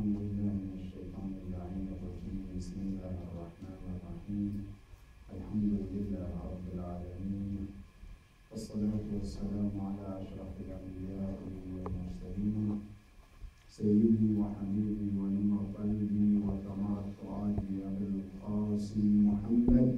أعوذ بالله بسم الله الرحمن الرحيم الحمد لله رب العالمين. والصلاة والسلام على أشرف الأنبياء والمرسلين سيدي وحبيبي ونور قلبي وثمرة فؤادي أبي محمد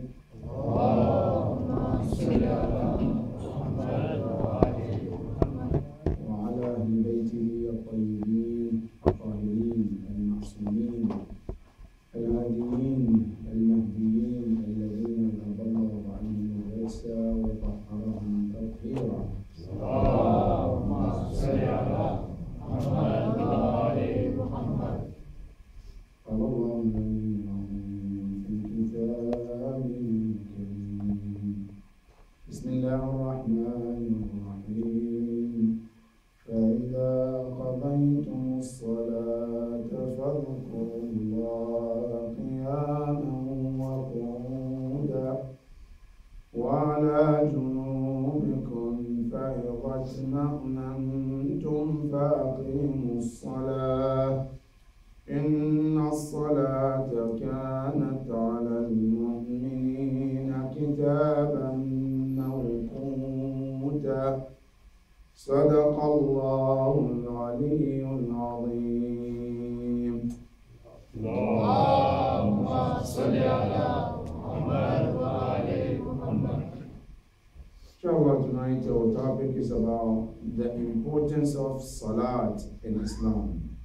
importance of Salat in Islam.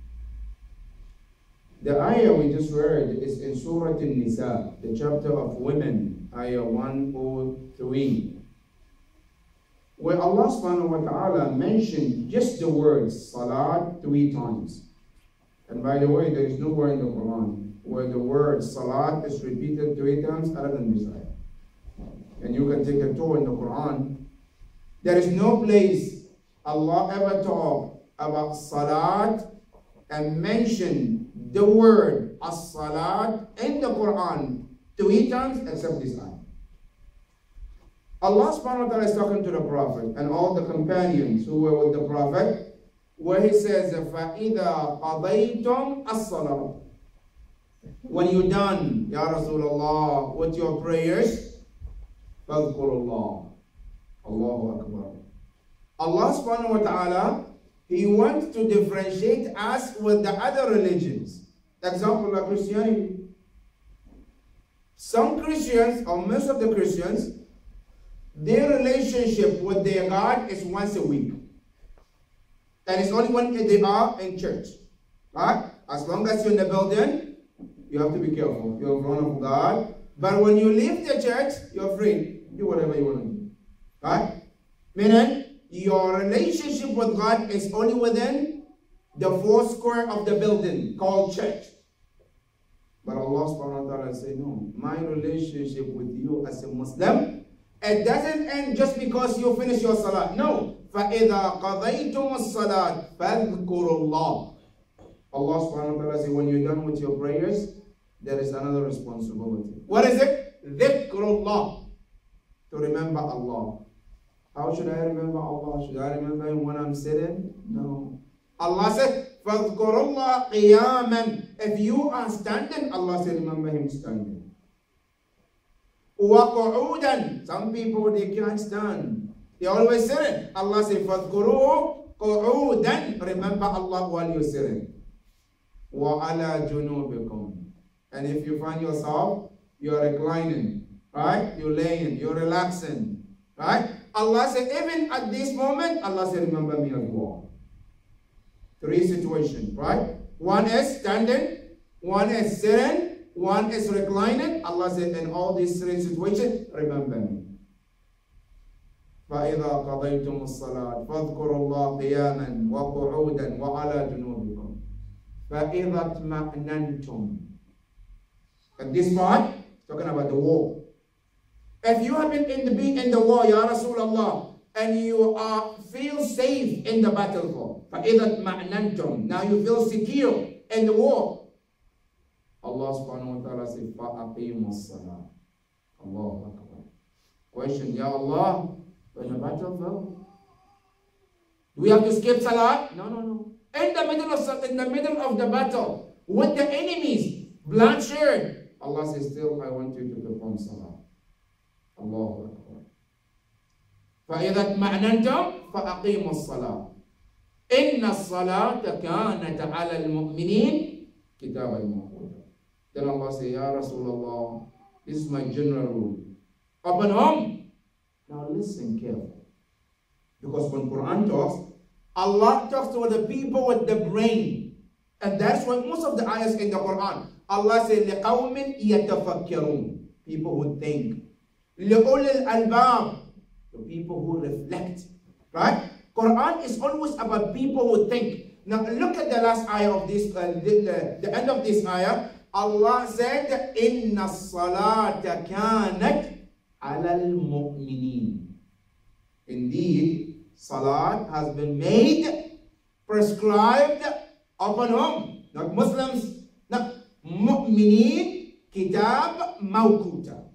The ayah we just read is in Surah An-Nisa, the chapter of women, ayah 103, where Allah subhanahu wa ta'ala mentioned just the word Salat three times. And by the way, there is nowhere in the Quran where the word Salat is repeated three times other than this ayah and you can take a tour in the Quran. There is no place Allah ever talked about salat and mentioned the word as-salat in the Quran three times except this ayah. Allah subhanahu wa ta'ala is talking to the Prophet and all the companions who were with the Prophet, where he says, فَإِذَا قَضَيْتُمْ الصَّلَاةِ When you're done, Ya Rasulullah, with your prayers, فاذكروا الله الله أكبر Allah subhanahu wa ta'ala He wants to differentiate us with the other religions. Example like Christianity. Some Christians, or most of the Christians, their relationship with their God is once a week. And it's only when they are in church. Right? As long as you're in the building, you have to be careful. You're in front of God. But when you leave the church, you're free. Do whatever you want to do. Right? Meaning, your relationship with God is only within the four square of the building called church. But Allah subhanahu wa ta'ala say, no, my relationship with you as a Muslim, it doesn't end just because you finish your salah. No. فَإِذَا قَضَيْتُمُ الصَّلَاةِ فَاذْكُرُوا اللَّهِ Allah subhanahu wa ta'ala say, when you're done with your prayers, there is another responsibility. What is it? ذِكْرُ اللَّهِ To remember Allah. How should I remember Allah? Should I remember Him when I'm sitting? No. Allah said, فَاذْكُرُ اللَّهِ قِيَامًا If you are standing, Allah said, remember Him standing. وَقُعُودًا Some people, they can't stand. They always sitting. Allah said, فَاذْكُرُوهُ قُعُودًا Remember Allah while you're sitting. وَعَلَى جُنُوبِكُمْ And if you find yourself, you're reclining, right? You're laying, you're relaxing, right? Allah said, even at this moment, Allah said, remember me as well. Three situations, right? One is standing, one is sitting, one is reclining. Allah said, in all these three situations, remember me. فإذا قضيتم الصلاة فاذكروا الله قياما وقعودا وعلى جنوبكم فإذا اطمأننتم At this part, talking about the war. If you have been in the be in the war, Ya Rasulullah, and you are feel safe in the battlefield, فَإِذَا اطْمَأْنَنْتُمْ Now you feel secure in the war. Allah subhanahu wa ta'ala says, فَأَقِيمُوا الصَّلَاةِ Allahu Akbar. Question, Ya Allah, in the battlefield, do we have to skip salah? No, no, no. In the middle of in the middle of the battle, with the enemies, bloodshed. Allah says, still, I want you to perform salah. Allahu Akbar. فإذا اطمأننتم فأقيموا الصلاة إن الصلاة كانت على المؤمنين كتابا موقوتا Then Allah says, Ya Rasulullah, this is my general rule. Upon whom? Now listen carefully. Because when Quran talks, Allah talks to the people with the brain. And that's why most of the ayahs in the Quran, Allah says, لِقَوْمٍ يَتَفَكَّرُونَ People who think. لِأُولِي الْأَلْبَابِ The people who reflect. Right? Quran is always about people who think. Now look at the last ayah of this, uh, the, the, the end of this ayah. Allah said, إِنَّ الصَّلَاةَ كَانَتْ عَلَى الْمُؤْمِنِينَ Indeed, salat has been made, prescribed upon whom? Not Muslims, not mu'mineen, kitab mawkuta.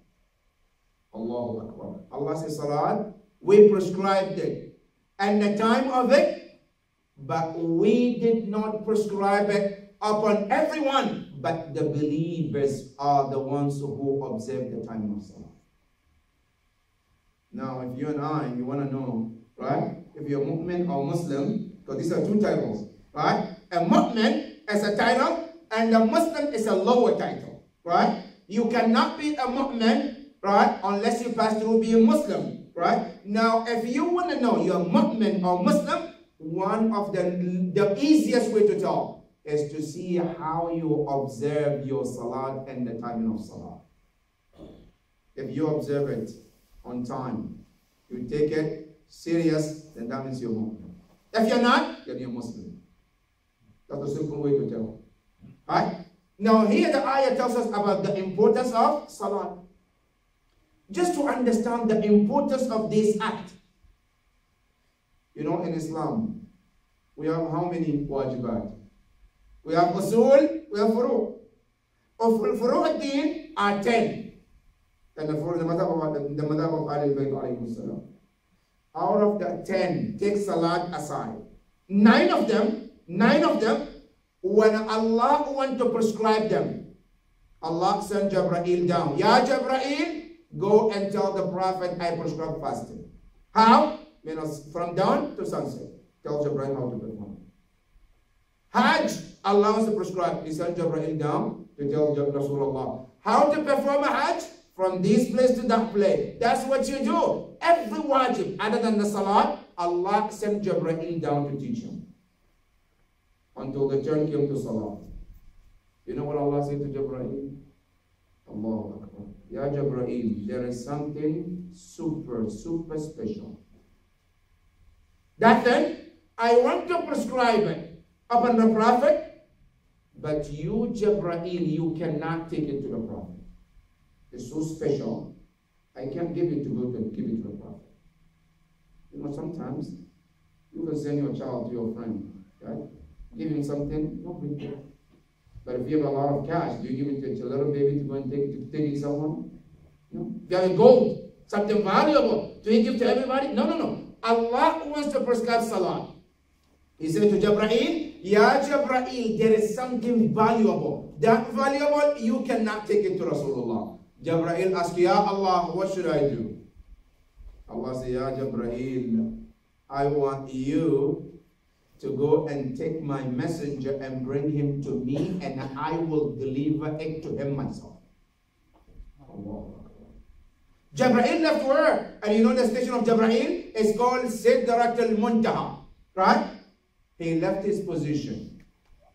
Allahu Akbar. Allah says salat, we prescribed it. And the time of it, but we did not prescribe it upon everyone, but the believers are the ones who observe the time of salat. Now, if you and I, you want to know, right? If you're a mu'min or Muslim, because these are two titles, right? A mu'min is a title, and a Muslim is a lower title, right? You cannot be a mu'min, right, unless you pass through being Muslim, right? Now, if you want to know you're mu'min or Muslim, one of the, the easiest way to tell is to see how you observe your salat and the timing of salat. If you observe it on time, you take it serious, then that means you're Muslim. If you're not, then you're Muslim. That's a simple way to tell. Right? Now here the ayah tells us about the importance of salah. Just to understand the importance of this act. You know, in Islam, we have how many wajibat? We have usul, we have furu. Of furu ad-din are ten. And the furu, the madhab of, the madhab of Ali Bayt alayhi salam. Out of the ten, take salat aside. Nine of them, nine of them, when Allah want to prescribe them, Allah sent Jabrail down. Ya Jabrail, go and tell the Prophet I prescribe fasting. How? From dawn to sunset. Tell Jabrail how to perform. Hajj, Allah to prescribe. He sent Jabrail down to tell Rasulullah how to perform a Hajj from this place to that place. That's what you do. Every wajib, other than the salat, Allah sent Jabrail down to teach him. Until the turn came to salat. You know what Allah said to Jabrail? Akbar. Ya Jabrail, there is something super, super special. That then, I want to prescribe it upon the Prophet, but you, Jabrail, you cannot take it to the Prophet. It's so special. I can't give it to go to give it to the Prophet. You know, sometimes you can send your child to your friend, right? Give him something, no deal. But if you have a lot of cash, do you give it to your little baby to go and take to take it someone? No. You have gold, something valuable, do you give to everybody? No, no, no. Allah wants to prescribe salah. He said to Jabrail, Ya Jabrail, there is something valuable. That valuable, you cannot take it to Rasulullah. Jabrail asked, Ya Allah, what should I do? Allah said, Ya Jabrail, I want you to go and take my messenger and bring him to me, and I will deliver it to him myself. Allah. Jabrail left where? And you know the station of Jabrail is called Sidrat al-Muntaha. Right? He left his position.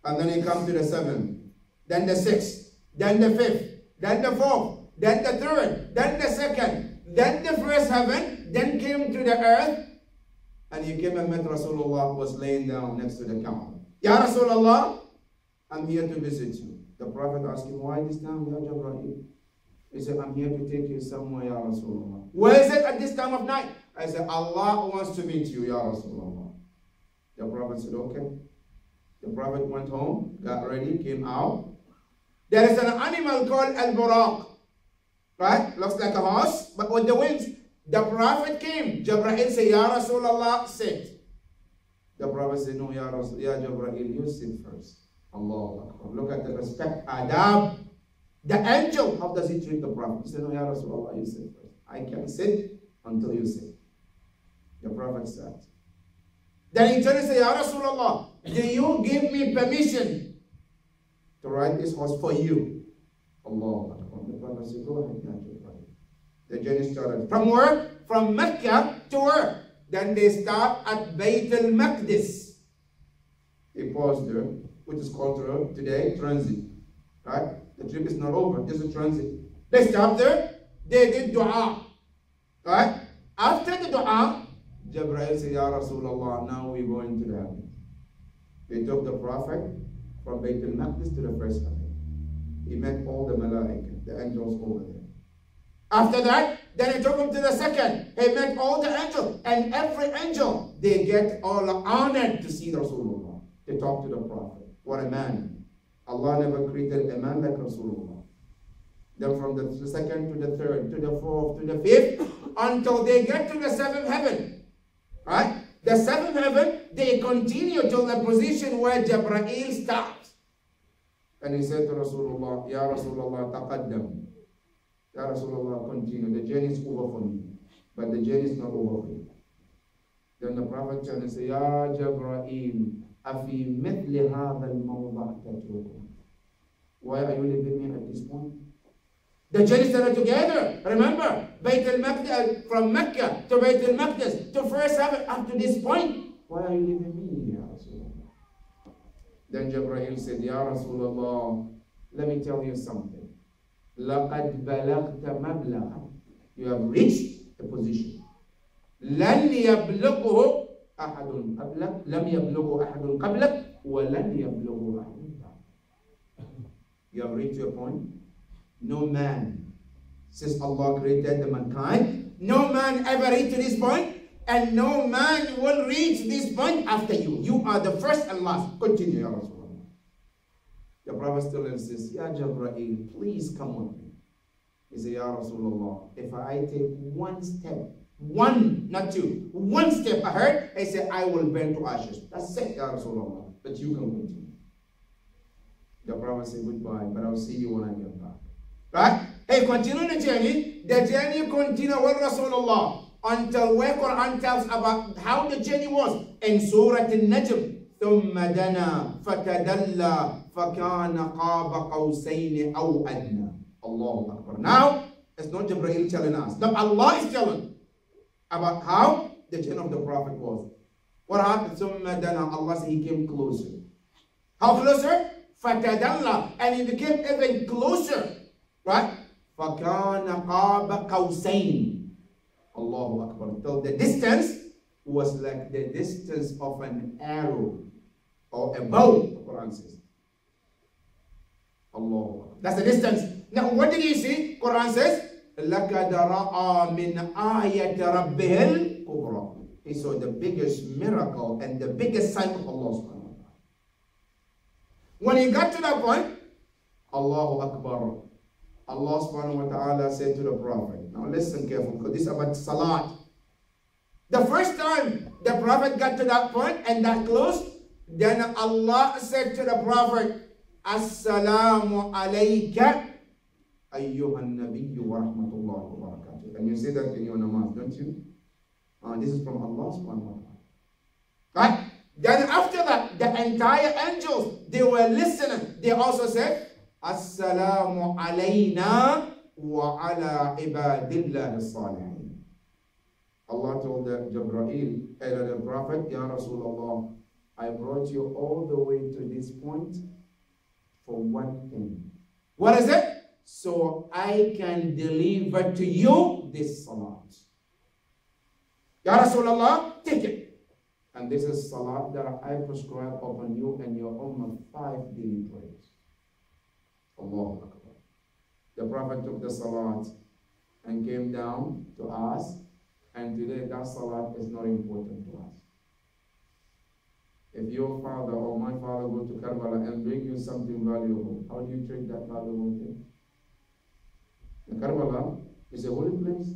And then he comes to the seventh, then the sixth, then the fifth, then the fourth, then the third, then the second, then the first heaven, then came to the earth, and he came and met Rasulullah was laying down next to the camel. Ya Rasulullah, I'm here to visit you. The Prophet asked him, why this time, Ya Jabrail? He said, I'm here to take you somewhere, Ya Rasulullah. Where is it at this time of night? I said, Allah wants to meet you, Ya Rasulullah. The Prophet said, okay. The Prophet went home, got ready, came out. There is an animal called Al-Buraq. Right? Looks like a horse, but with the wings. The Prophet came. Jabrail said, Ya Rasulullah, sit. The Prophet said, no, Ya, Rasul, ya Jabrail, you sit first. Allah Akbar. Look at the respect, adab. The angel, how does he treat the Prophet? He said, No, Ya Rasulullah, you sit first. I can sit until you sit. The Prophet said. Then he turned and said, Ya Rasulullah, do you give me permission to ride this horse for you? Allah Akbar. The Prophet said, Go ahead. The journey started from where? From Mecca to where? Then they start at Bayt al-Maqdis. They pause there, which is called today transit. Right? The trip is not over, just a transit. They stop there, they did dua. Right? After the dua, Jibreel said, Ya Rasulullah, now we go into the heaven. They took the Prophet from Bayt al-Maqdis to the first heaven. He met all the malaika, the angels over there. After that, then he took him to the second. He met all the angels, and every angel, they get all honored to see Rasulullah. They talk to the Prophet. What a man. Allah never created a man like Rasulullah. Then from the second to the third, to the fourth, to the fifth, until they get to the seventh heaven. Right? The seventh heaven, they continue to the position where Jibreel stops. And he said to Rasulullah, Ya Rasulullah, taqaddam. Ya Rasulullah, continue. The journey is over for me. But the journey is not over for you. Then the Prophet turned and said, Ya Jabra'il, afi mithli hadha al-mawda' tatrukum. Why are you leaving me at this point? The journey started together. Remember, Bayt al-Maqdis, uh, from Mecca to Bayt al-Maqdis, to first heaven, up to this point. Why are you leaving me, Ya Rasulullah? Then Jabra'il said, Ya Rasulullah, let me tell you something. لقد بلغت مبلغا you have reached the position لن يبلغه أحد قبلك لم يبلغه أحد قبلك ولن يبلغه أحد You have reached your point. No man, since Allah created the mankind, no man ever reached this point, and no man will reach this point after you. You are the first and last. Continue, Ya Rasulullah. The Prophet still insists, Ya Jabra'il, please come with me. He said, Ya Rasulullah, if I take one step, one, not two, one step ahead, I said, I will burn to ashes. That's it, Ya Rasulullah. But you can continue. The Prophet said, goodbye, but I'll see you when I get back. Right? Hey, continue the journey. The journey continue with Rasulullah until where Quran tells about how the journey was in Surah Al-Najm. ثم دنا فتدلى فكان قاب قوسين أو أدنى الله أكبر Now, it's not Jibreel telling us. No, Allah is telling about how the journey of the Prophet was. What happened? ثم دنا Allah said he came closer. How closer? فتدلى and he became even closer. Right? فكان قاب قوسين الله أكبر. So the distance was like the distance of an arrow or a bow, the Quran says. Allah. That's the distance. Now, what did he see? Quran says, لَقَدْ رَأَى مِنْ آيَةِ رَبِّهِ الْكُبْرَى He saw the biggest miracle and the biggest sign of Allah subhanahu wa When he got to that point, Allahu Akbar. Allah subhanahu wa ta'ala said to the Prophet, now listen carefully, because this is about salat. The first time the Prophet got to that point and that close, then Allah said to the Prophet, Assalamu alayka ayyuhan nabiyyu wa rahmatullahi wa barakatuh. And you say that in your namaz, don't you? Uh, this is from Allah subhanahu wa ta'ala. Right? Then after that, the entire angels, they were listening. They also said, Assalamu alayna wa ala ibadillahi salihin. Allah told uh, the Prophet, Ya Rasulullah, I brought you all the way to this point for one thing. What is it? So I can deliver to you this salat. Ya Rasulullah, take it. And this is salat that I prescribe upon you and your ummah five daily prayers. Allahu Akbar. The Prophet took the salat and came down to us and today that salat is not important to us. If your father or my father go to Karbala and bring you something valuable, how do you treat that valuable thing? The Karbala is a holy place.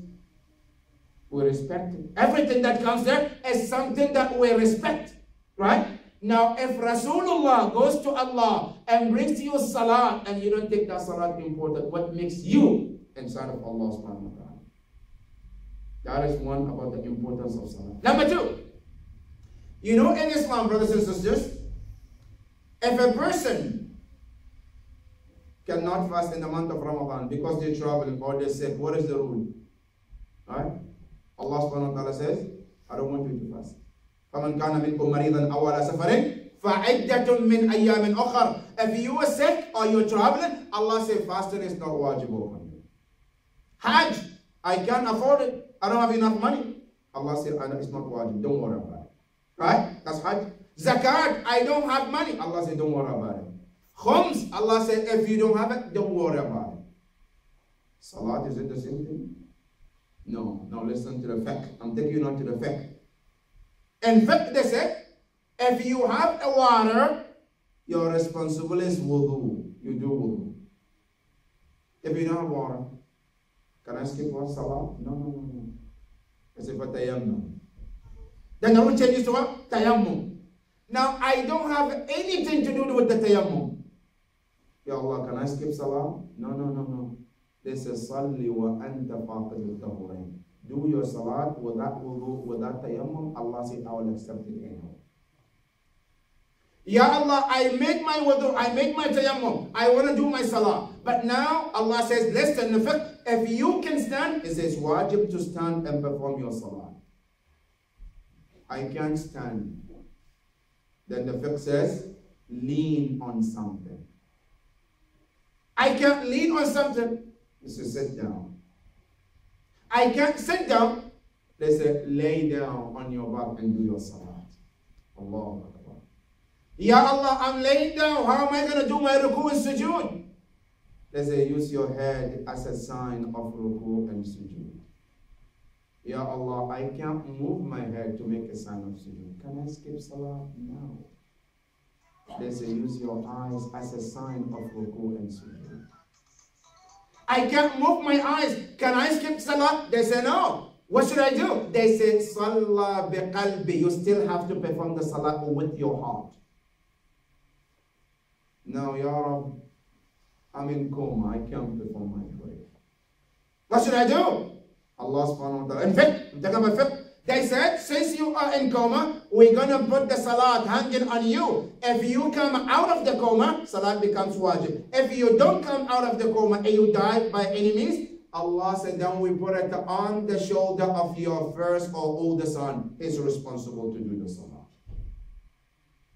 We respect it. Everything that comes there is something that we respect. Right? Now, if Rasulullah goes to Allah and brings you salat and you don't take that salat important, what makes you inside of Allah subhanahu wa ta'ala? That is one about the importance of salat. Number two, you know in Islam, brothers and sisters, if a person cannot fast in the month of Ramadan because they're traveling or they're sick, what is the rule? Right? Allah subhanahu wa ta'ala says, I don't want you to fast. فَمَنْ كَانَ مِنْكُمْ مَرِيضًا أَوْ عَلَى سَفَرٍ فَعِدَّةٌ مِّنْ أَيَّامٍ أُخَرٍ If you are sick or you're traveling, Allah says fasting is not wajib upon you. Hajj, I can't afford it. I don't have enough money. Allah says it's not wajib. Don't worry about it. Right? That's Hajj. Zakat, I don't have money. Allah says don't worry about it. Khums, Allah said if you don't have it, don't worry about it. Salat, is it the same thing? No. Now listen to the fact. I'm taking you on to the fact. In fact, they said, if you have a water, your responsibility is wudu. You do wudu. If you don't have water, can I skip one salah? No, no, no, no. I say for Then the rule changes to what? Tayammum. Now I don't have anything to do with the tayammum. Ya Allah, can I skip salah? No, no, no, no. They say, Salli wa anta faqid al Do your salat without wudu, without tayammum. Allah said, I will accept it anyhow. Ya Allah, I make my wudu, I make my tayammum. I want to do my salah. But now Allah says, listen, if you can stand, it says, wajib to stand and perform your salah. I can't stand. Then the fiqh says, lean on something. I can't lean on something. It say, sit down. I can't sit down. They say, lay down on your back and do your salat. Allah. Ya Allah, I'm laying down. How am I going to do my ruku and sujood? They say, use your head as a sign of ruku and sujood. Ya Allah, I can't move my head to make a sign of sujood. Can I skip salah? No. They say, use your eyes as a sign of ruku and sujood. I can't move my eyes. Can I skip salah? They say, no. What should I do? They say, Salah biqalbi. You still have to perform the salah with your heart. Now, Ya Rab, I'm in coma. I can't perform my prayer. What should I do? Allah subhanahu wa ta'ala. In fact, I'm. They said, since you are in coma, we're going to put the salat hanging on you. If you come out of the coma, salat becomes wajib. If you don't come out of the coma and you die by any means, Allah said, then we put it on the shoulder of your first or older son. He's responsible to do the salat.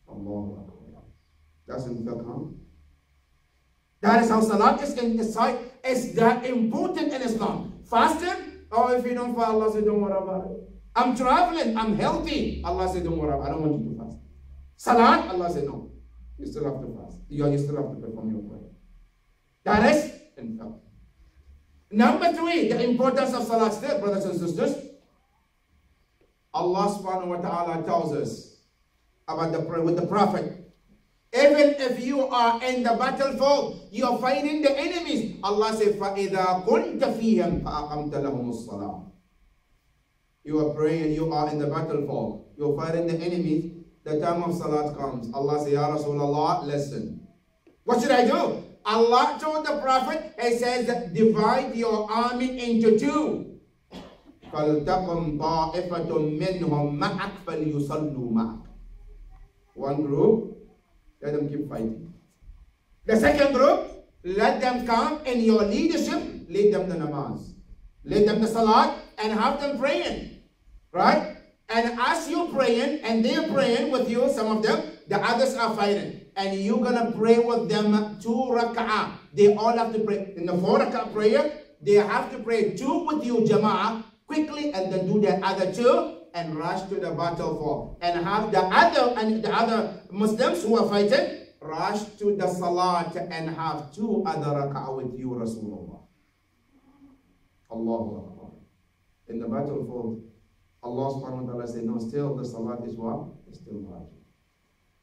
Allah in fiqh, That is how salat is in Islam. It's that important in Islam. Fasting, oh, if you don't fast, Allah said, don't worry about it. I'm traveling. I'm healthy. Allah said, don't worry. about it. I don't want you to fast. Salat, Allah said, no. You still have to fast. You, you still have to perform your prayer. That is in fact. Number three, the importance of salat still, brothers and sisters. Allah subhanahu wa ta'ala tells us about the prayer with the Prophet. Even if you are in the battlefield, you are fighting the enemies. Allah said, فَإِذَا كُنْتَ فِيهِمْ فَأَقَمْتَ لَهُمُ الصَّلَاةِ you are praying, you are in the battlefield, you're fighting the enemies, the time of salat comes. Allah says, Ya Rasulullah, listen. What should I do? Allah told the Prophet, He says, divide your army into two. فَلْتَقُمْ طَائِفَةٌ مِّنْهُمْ مَعَكْ فَلْيُصَلُّوا مَعَكْ One group, let them keep fighting. The second group, let them come in your leadership, lead them the namaz. Lead them the salat and have them praying. Right? And as you're praying, and they're praying with you, some of them, the others are fighting. And you're going to pray with them two raka'ah. They all have to pray. In the four rak'ah prayer, they have to pray two with you, jama'ah, quickly, and then do the other two, and rush to the battlefield. And have the other, and the other Muslims who are fighting, rush to the salat and have two other rak'ah with you, Rasulullah. Allahu Akbar. In the battlefield, Allah subhanahu wa ta'ala said, no, still the salat is what? It's still wajib.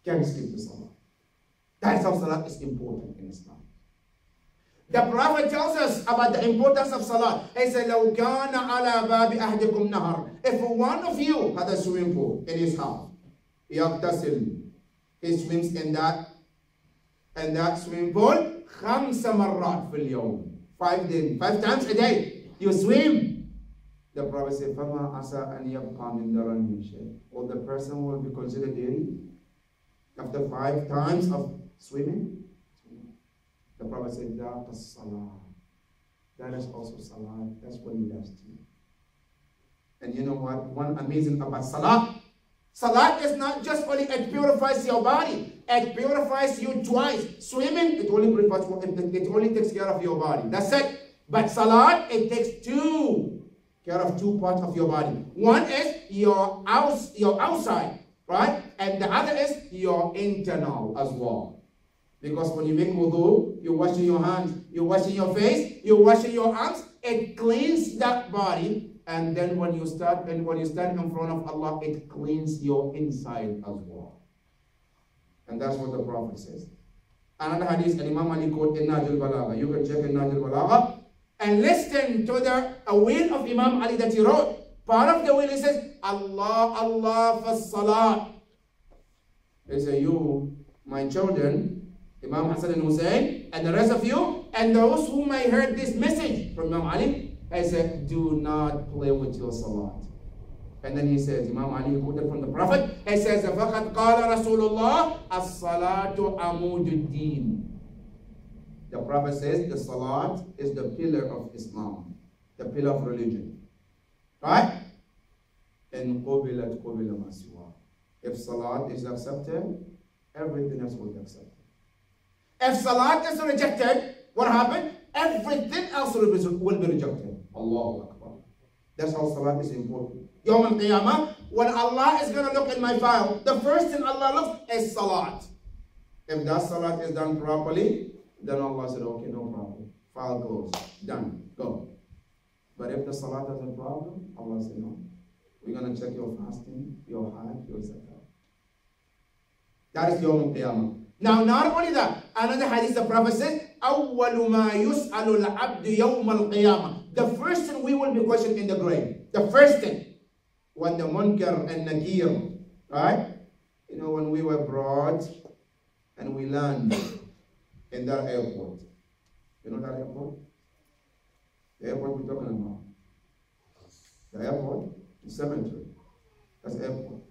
Can't skip the salat. That's how salat is important in Islam. The Prophet tells us about the importance of salat. He said, لو كان على باب أحدكم نهر. If one of you had a swimming pool in his house, يغتسل he swims in that in that swimming pool خمس مرات في اليوم five days five times a day you swim the prophet said فما عسى أن يبقى من درنه شيء or the person will be considered dirty after five times of swimming The Prophet said, "That is salam. That is also salam. That's what he does to you. And you know what? One amazing about salah. Salah is not just only it purifies your body. It purifies you twice. Swimming, it only purifies it only takes care of your body. That's it. But salah, it takes two care of two parts of your body. One is your out, your outside, right? And the other is your internal as well. Because when you make wudu, you're washing your hands, you're washing your face, you're washing your arms, it cleans that body and then when you start and when you stand in front of Allah, it cleans your inside as well. And that's what the Prophet says. Another hadith, and Imam Ali quote in Nahjul Balagha. You can check in Nahjul Balagha and listen to the a will of Imam Ali that he wrote. Part of the will he says, Allah, Allah for salat. He said, You, my children, Imam Hassan and Hussein, and the rest of you, and those who may heard this message from Imam Ali, I said, do not play with your salat. And then he says, Imam Ali quoted from the Prophet, he says, فَقَدْ قَالَ رَسُولُ اللَّهِ الصَّلَاةُ عَمُودُ الدِّينِ The Prophet says the salat is the pillar of Islam, the pillar of religion. Right? And قُبِلَتْ قُبِلَ مَا سِوَى If salat is accepted, everything else will be accepted. If salat is rejected, what happened? Everything else will be, rejected. Allahu Akbar. That's how salat is important. Yawm al-Qiyamah, when Allah is going to look in my file, the first thing Allah looks is salat. If that salat is done properly, then Allah said, okay, no problem. File closed. Done. Go. But if the salat has a problem, Allah said, no. We're going to check your fasting, your heart, your zakat. That is Yawm al-Qiyamah. Now, not only that, another hadith the Prophet said, أول ما يسأل العبد يوم القيامة the first thing we will be questioned in the grave. The first thing. When the munkar and nakir, right? You know, when we were brought and we land in that airport. You know that airport? The airport we're talking about. The airport, the cemetery. That's the airport.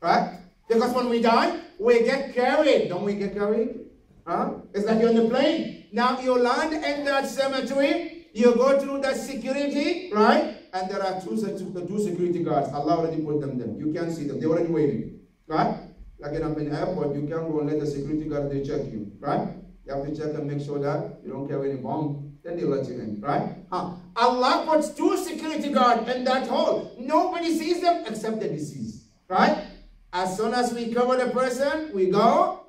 Right? Because when we die, we get carried. Don't we get carried? Huh? It's like you're on the plane. Now you land in that cemetery you go through that security, right? And there are two, two security guards. Allah already put them there. You can't see them. They're already waiting, right? Like in an airport, you can't go and let the security guard, they check you, right? You have to check and make sure that you don't carry any bomb. Then they let you in, right? Huh. Allah puts two security guards in that hole. Nobody sees them except the deceased, right? As soon as we cover the person, we go,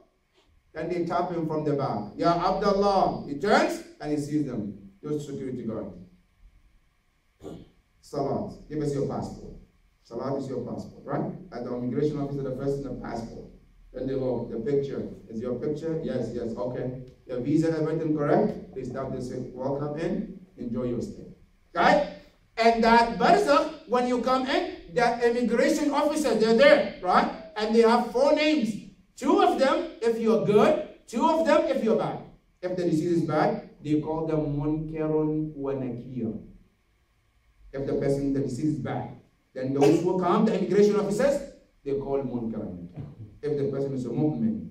then they tap him from the back. Yeah, Abdullah. He turns and he sees them your security guard. Salat, give us your passport. Salat is your passport, right? At the immigration officer, the first is the passport. Then they look, the picture. Is your picture? Yes, yes, okay. Your visa, everything correct? They stop, they say, welcome in, enjoy your stay. Right? And that person, when you come in, that immigration officer, they're there, right? And they have four names. Two of them, if you're good, two of them, if you're bad. If the disease is bad, they call them munkarun wa nakir. If the person, the disease is bad, then those who come, the immigration officers, they call munkar. If the person is a mu'min,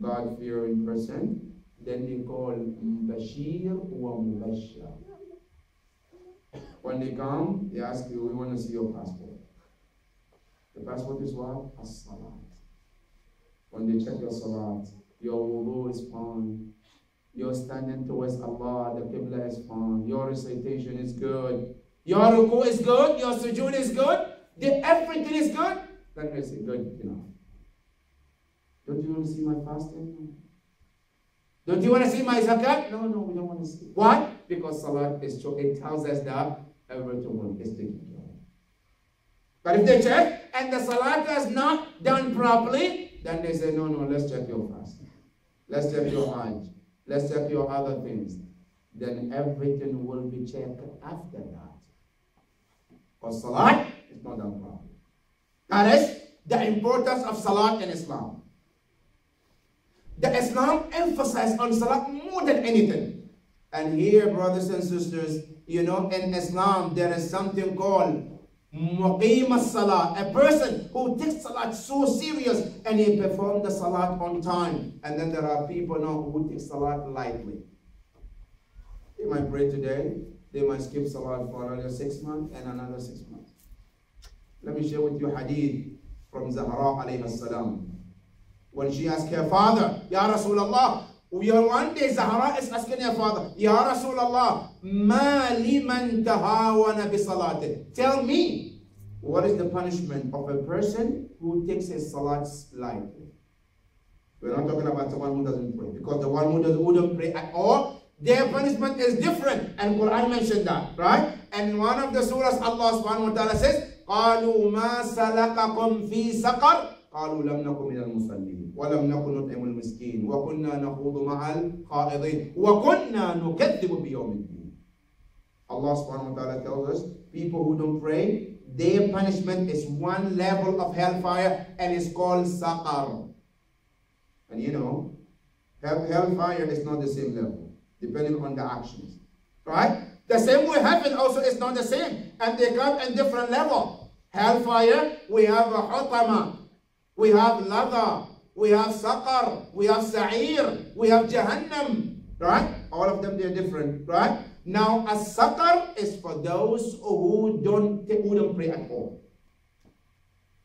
God-fearing person, then they call bashir wa mubashir. When they come, they ask you, we want to see your passport. The passport is what? As-salat. When they check your salat, your wudu is fine, you're standing towards Allah, the Qibla is fine, your recitation is good, your ruku is good, your sujood is good, the, everything is good, then I say, good enough. Don't you want to see my fasting? Don't you want to see my zakat? No, no, we don't want to see. Why? Because salat is true. It tells us that everything is taken care of. But if they check and the salat is not done properly, then they say, no, no, let's check your fasting. Let's check your hajj. Let's check your other things. Then everything will be checked after that. Because salat is not done properly. That is the importance of salat in Islam. The Islam emphasized on salah more than anything. And here, brothers and sisters, you know, in Islam, there is something called Muqim salah, a person who takes salat so serious and he performs the salat on time. And then there are people now who take salat lightly. They might pray today, they might skip salat for another six months and another six months. Let me share with you hadith from Zahra alayhi salam. When she asked her father, Ya Rasulullah, we are one day Zahra is asking her father, Ya Rasulullah, ma liman tahawana bi Tell me, what is the punishment of a person who takes his salats lightly? We're not talking about the one who doesn't pray, because the one who doesn't, who doesn't pray at all, their punishment is different. And Quran mentioned that, right? And one of the surahs, Allah subhanahu wa ta'ala says, قالوا ما سلككم في سقر قالوا لم نكن من المصلين ولم نكن نطعم المسكين وكنا نخوض مع الخائضين وكنا نكذب بيوم الدين Allah subhanahu wa ta'ala tells us people who don't pray their punishment is one level of hellfire and it's called saqar and you know hell, hellfire is not the same level depending on the actions right the same way heaven also is not the same. And they come in different level. Hellfire, we have a hutama, we have ladha, we have saqar, we have sa'ir, we have jahannam. Right? All of them, they're different. Right? Now, a saqar is for those who don't, who don't pray at all.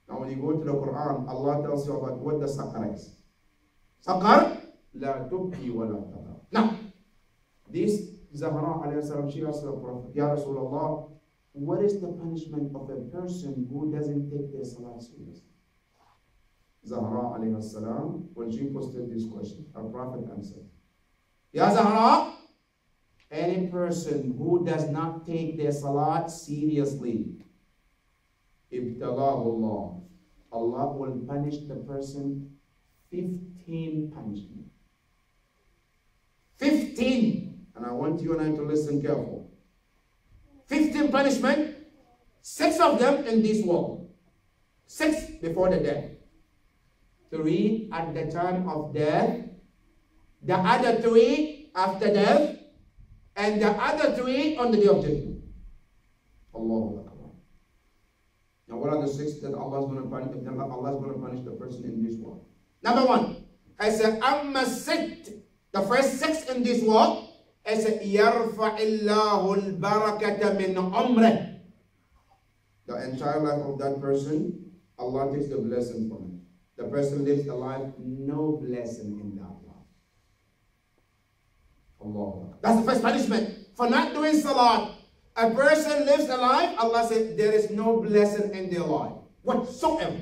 Now, when you go to the Quran, Allah tells you about what the saqar is. Saqar, la tubki wa la Now, this Zahra alayhi salam, she asked the Prophet, Ya Rasulullah, what is the punishment of a person who doesn't take their salah seriously? Zahra alayhi salam, when she posted this question, our Prophet answered, Ya Zahra, any person who does not take their salat seriously, ibtalahu Allah, Allah will punish the person 15 punishment. 15 and I want you and I to listen careful. 15 punishment, six of them in this world. Six before the death Three at the time of death. The other three after death. And the other three on the day of judgment. Allah Akbar. Now what are the six that Allah is going to punish? Allah is going to punish the person in this world. Number one, I said, Amma sit. The first six in this world as يرفع الله البركة من عمره the entire life of that person Allah takes the blessing from it the person lives a life no blessing in that life. Allah. That's the first punishment for not doing salat. A person lives a life Allah said there is no blessing in their life whatsoever.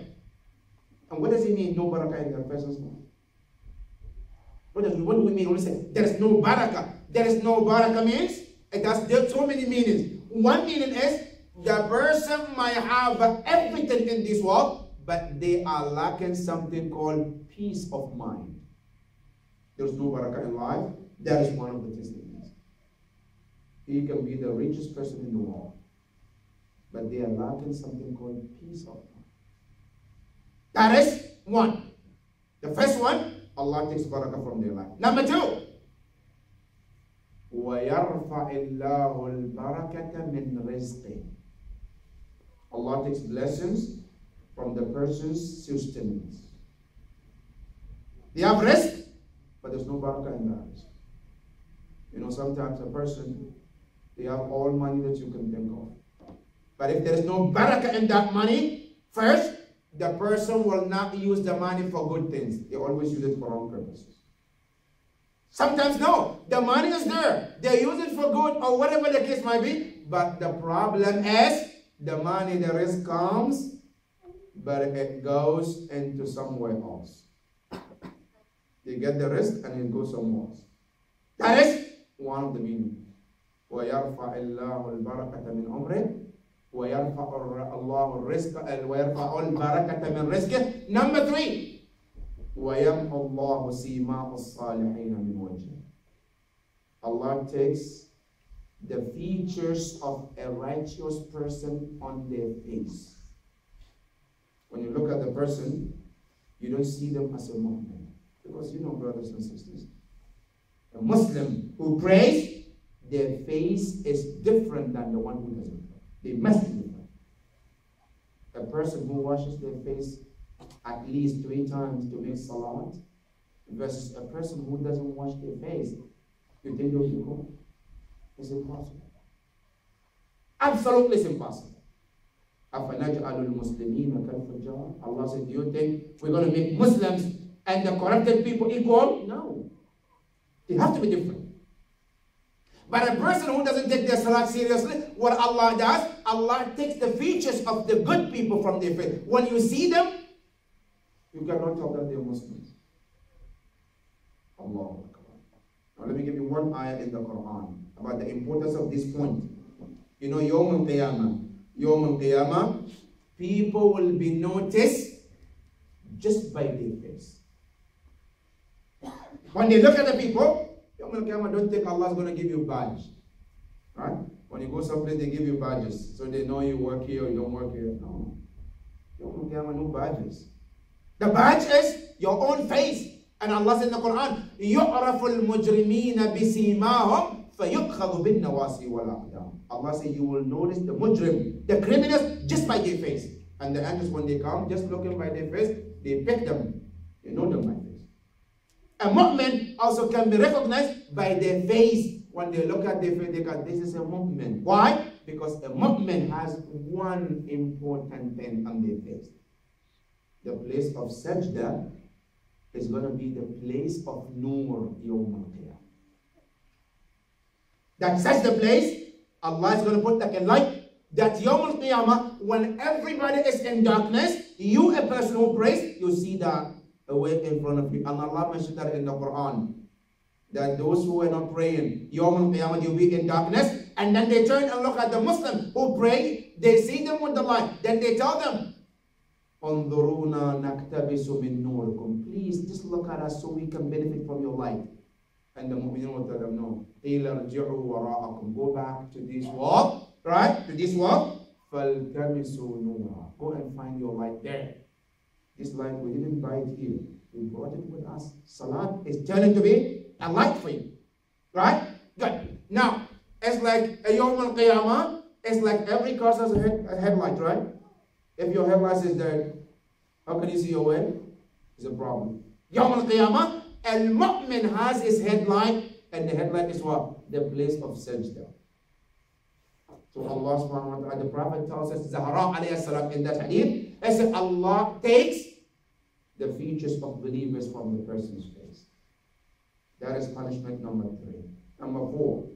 And what does it mean no barakah in that person's life what, does, what do we mean when we say there is no barakah? There is no barakah means it has there are so many meanings. One meaning is the person might have everything in this world, but they are lacking something called peace of mind. There's no barakah in life. That is one of the things He can be the richest person in the world, but they are lacking something called peace of mind. That is one. The first one, Allah takes barakah from their life. Number two, وَيَرْفَعِ اللَّهُ الْبَرَكَةَ مِنْ رِزْقِهِ Allah takes blessings from the person's sustenance. They have rizq, but there's no barakah in that. You know, sometimes a person, they have all money that you can think of. But if there is no barakah in that money, first, the person will not use the money for good things. They always use it for wrong purposes. Sometimes no, the money is there. They use it for good or whatever the case might be. But the problem is the money, the rizq comes, but it goes into somewhere else. They get the risk and it goes somewhere else. That is one of the meanings. ويرفع الله البركة من عمره ويرفع الله الرزق ويرفع البركة من رزقه. Number three, وَيَمْحُ اللَّهُ سِيمَاءَ الصَّالِحِينَ مِنْ وَجْهِهِ Allah takes the features of a righteous person on their face. When you look at the person, you don't see them as a Muslim. Because you know, brothers and sisters, a Muslim who prays, their face is different than the one who doesn't pray. They must be different. A person who washes their face at least three times to make salat versus a person who doesn't wash their face, you think they'll be? It's impossible. Absolutely it's impossible. Allah said, Do you think we're going to make Muslims and the corrupted people equal? No. They have to be different. But a person who doesn't take their salah seriously, what Allah does, Allah takes the features of the good people from their faith. When you see them, you cannot tell them they're Muslims. Allah. Now let me give you one ayah in the Quran about the importance of this point. You know, Yawm al-Qiyamah. Yawm al-Qiyamah, people will be noticed just by their face. When they look at the people, Yawm al-Qiyamah, don't think Allah is going to give you badge. Right? When you go someplace, they give you badges. So they know you work here or you don't work here. No. Yawm al-Qiyamah, no badges. The badge is your own face. And Allah said in the Quran, يُعْرَفُ الْمُجْرِمِينَ بِسِيمَاهُمْ فَيُؤْخَذُ بِالنَّوَاسِي وَالْأَقْدَامِ Allah said you will notice the mujrim, the criminals, just by their face. And the angels, when they come, just looking by their face, they pick them. They know them by face. A mu'min also can be recognized by their face. When they look at their face, they can, this is a mu'min. Why? Because a mu'min has one important thing on their face. The place of sajda is going to be the place of nur yawm al That such the place Allah is going to put like a light that Yom al-Qiyamah, when everybody is in darkness, you, a person who prays, you see that away in front of you. And Allah mentioned that in the Quran. That those who are not praying, Yom al-Qiyamah, you'll be in darkness. And then they turn and look at the Muslim who pray, they see them with the light. Then they tell them, Please just look at us so we can benefit from your light. And the mu'minun will tell them, no. Go back to this wall, right? To this wall. Go and find your light there. This light, we didn't buy it here. We brought it with us. Salat is turning to be a light for you. Right? Good. Now, it's like a Yom al Qiyamah, it's like every car has a, head, a headlight, right? If your headlight is dead, how can you see your way? It's a problem. Yom al Qiyamah, Al-Mu'min has his headlight, and the headlight is what? The place of sajda. So Allah subhanahu wa ta'ala, the Prophet tells us, Zahra alayhi salam in that hadith, I said Allah takes the features of believers from the person's face. That is punishment number three. Number four,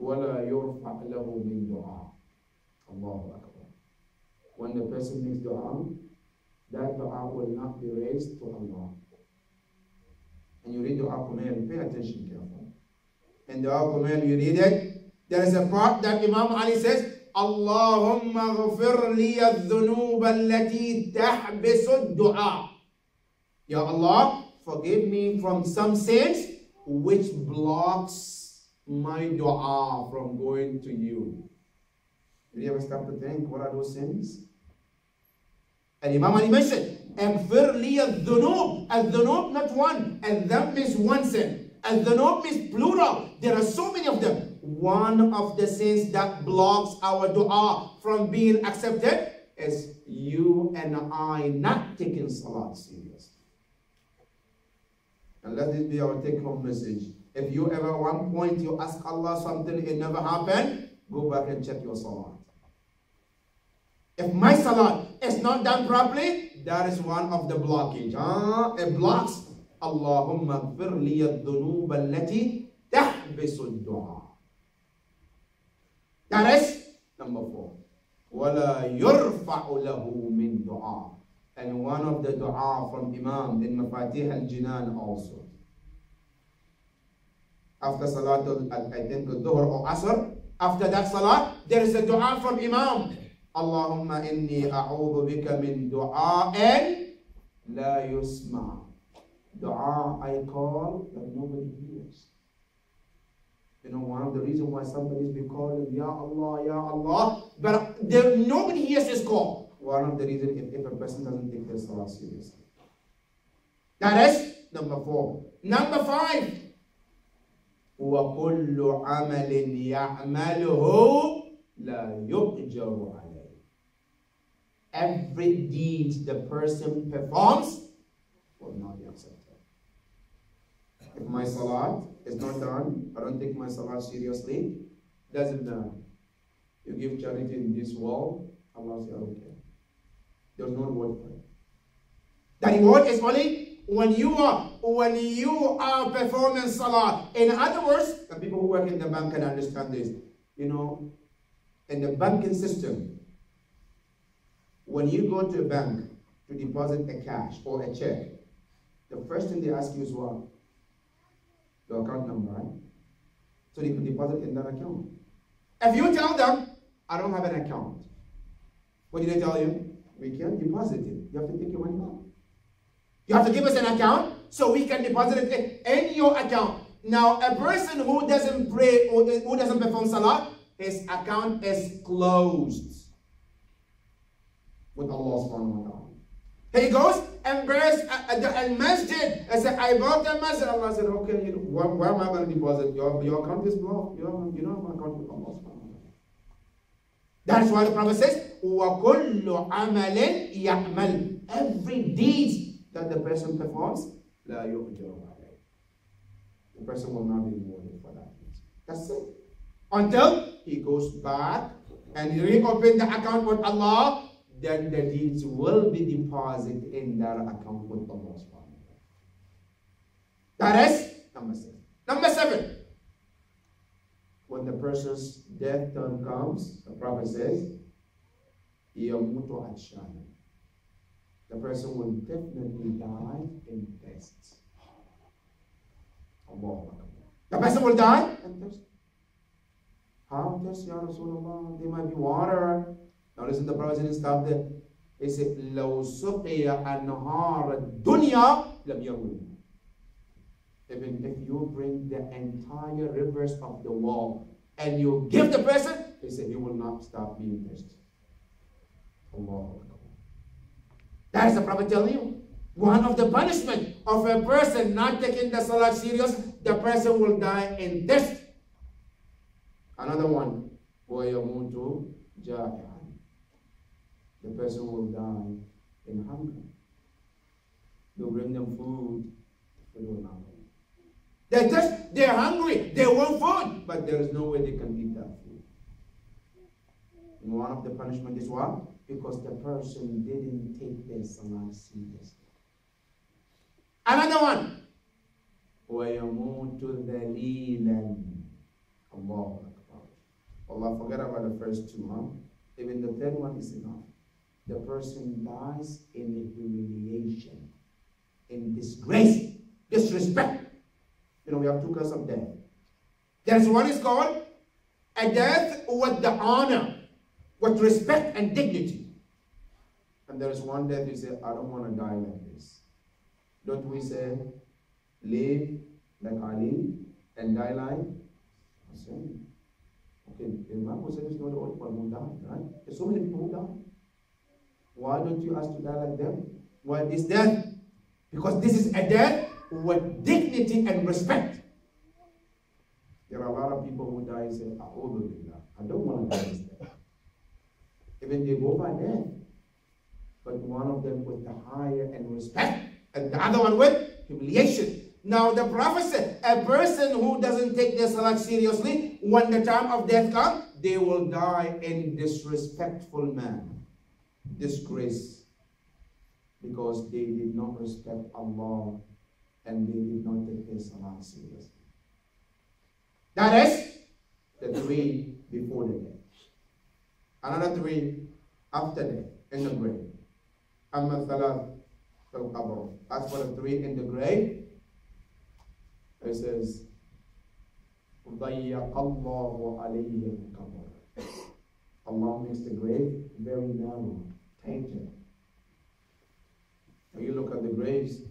وَلَا يُرْفَعْ لَهُ مِنْ دُعَى Allahu Akbar. When the person makes dua, that dua will not be raised to Allah and you read the Aquaman, pay attention careful. In the Aquaman, you read it. There is a part that Imam Ali says, اللهم اغفر لي الذنوب التي تحبس الدعاء. Ya Allah, forgive me from some sins which blocks my dua from going to you. Did you ever stop to think, what are those sins? And Imam Ali mentioned, اغفر لي الذنوب الذنوب not one and that means one sin and الذنوب means plural there are so many of them one of the sins that blocks our dua from being accepted is you and I not taking salat serious and let this be our take home message if you ever one point you ask Allah something it never happened go back and check your salat if my salat is not done properly that is one of the blockage. Ah, it blocks. Allahumma gfir li al-dhunub allati tahbisu dua That is number four. وَلَا يُرْفَعُ لَهُ مِنْ دُعَى And one of the dua from Imam in Mafatih al-Jinan also. After Salat, I think, Dhuhr or Asr, after that Salat, there is a dua from Imam. Allahumma inni a'udhu bika min du'a'in la yusma. Dua I call that nobody hears. You know, one of the reasons why somebody's been calling, Ya Allah, Ya Allah, but there, nobody hears this call. One of the reasons if, if a person doesn't take their salah seriously. That is number four. Number five. وكل عمل يعمله لا يؤجر عليه. Every deed the person performs will not be accepted. If my salat is not done, I don't take my salat seriously, doesn't matter. You give charity in this world, Allah says, okay. There's no reward for it. The reward is only when you are when you are performing salah. In other words, the people who work in the bank can understand this. You know, in the banking system, when you go to a bank to deposit a cash or a check, the first thing they ask you is what? Your account number, right? So they can deposit in that account. If you tell them, I don't have an account, what do they tell you? We can't deposit it. You have to take your money back. You have to give us an account so we can deposit it in your account. Now, a person who doesn't pray or who doesn't perform salah, his account is closed with Allah subhanahu wa ta'ala. He goes and bears a, a, a masjid. I said, I bought the masjid. Allah said, okay, you know, where, where am I going to deposit? Your, your account is blocked. You don't, you don't have an account with Allah subhanahu wa ta'ala. That's why the Prophet says, وَكُلُّ عَمَلٍ يَعْمَلْ Every deed that the person performs, لا يؤجر عليه. The person will not be rewarded for that. That's it. Until he goes back and reopen the account with Allah, then the deeds will be deposited in their account with the Most wa. That is number seven. Number seven. When the person's death time comes, the Prophet says, The person will definitely die in thirst. The person will die in thirst. How thirsty, Ya Allah! There might be water. Now listen, the Prophet didn't stop there. He said, لو سقي أنهار الدنيا لم يروي. Even if you bring the entire rivers of the world and you give the person, he said he will not stop being thirsty. Allah. That is the Prophet telling you. One of the punishment of a person not taking the salah serious, the person will die in thirst. Another one, وَيَمُوتُ جَائِعًا The person will die in hunger. You bring them food, they will not eat. They're thirst, they're hungry, they want food, but there is no way they can eat that food. And one of the punishment is what? because the person didn't take their salah seriously. Another one. وَيَمُوتُ ذَلِيلًا Allah Akbar. Allah, forget about the first two, huh? Even the third one is enough. The person dies in the humiliation, in disgrace, disrespect. You know, we have two kinds of death. There's one is called a death with the honor with respect and dignity. And there is one death you say, I don't want to die like this. Don't we say, live like Ali and die like Hussein? Okay, the Imam Hussein is not the only one who died, right? There's so many people who died. Why don't you ask to die like them? Why this death? Because this is a death with dignity and respect. There are a lot of people who die and say, ah, oh, I don't want to die this death. Even they go by death. But one of them with the higher and respect, and the other one with humiliation. Now the prophet said, a person who doesn't take their salah seriously, when the time of death comes, they will die in disrespectful manner, disgrace because they did not respect Allah and they did not take His salah seriously. That is the three before the death. Another three after death in the grave. Amma salah al As for the three in the grave, it says, Allah makes the grave very narrow tainted. When you look at the graves,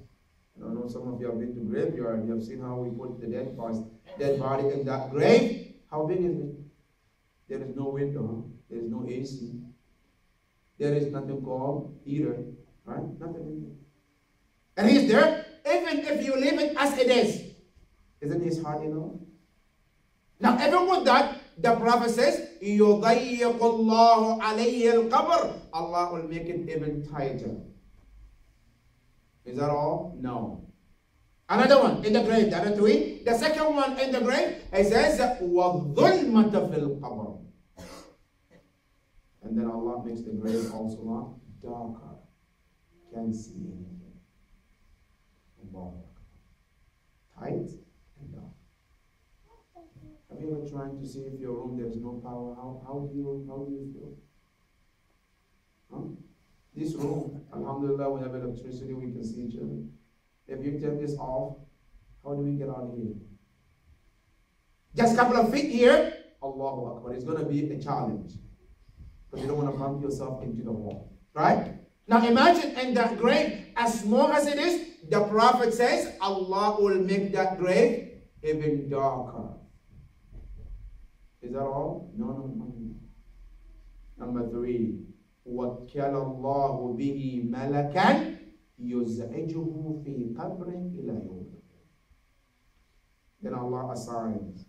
I know some of you have been to graveyard, you have seen how we put the dead body, dead body in that grave. How big is it? There is no window, there is no AC, there is nothing called heater, right? Nothing. And he's there even if you leave it as it is, isn't his heart enough? Now, even with that, the prophet says, يُضَيِّقُ اللَّهُ عَلَيْهِ الْقَبْرِ Allah will make it even tighter. Is that all? No. Another one in the grave, the other three. The second one in the grave, it says, وَالظُّلْمَةَ فِي الْقَبْرِ And then Allah makes the grave also darker. Can't see anything. Allah. Tight. Have you ever tried to see if your room there is no power? How, how do you how do you feel? Huh? This room, Alhamdulillah, we have electricity, we can see each other. If you turn this off, how do we get out of here? Just a couple of feet here, Allahu Akbar. It's going to be a challenge. Because you don't want to bump yourself into the wall. Right? Now imagine in that grave, as small as it is, the Prophet says, Allah will make that grave even darker. Is that all? No, no, no. Number three, وَكَّلَ اللَّهُ بِهِ مَلَكًا يُزْعِجُهُ فِي قَبْرٍ إِلَى يَوْمِ Then Allah assigns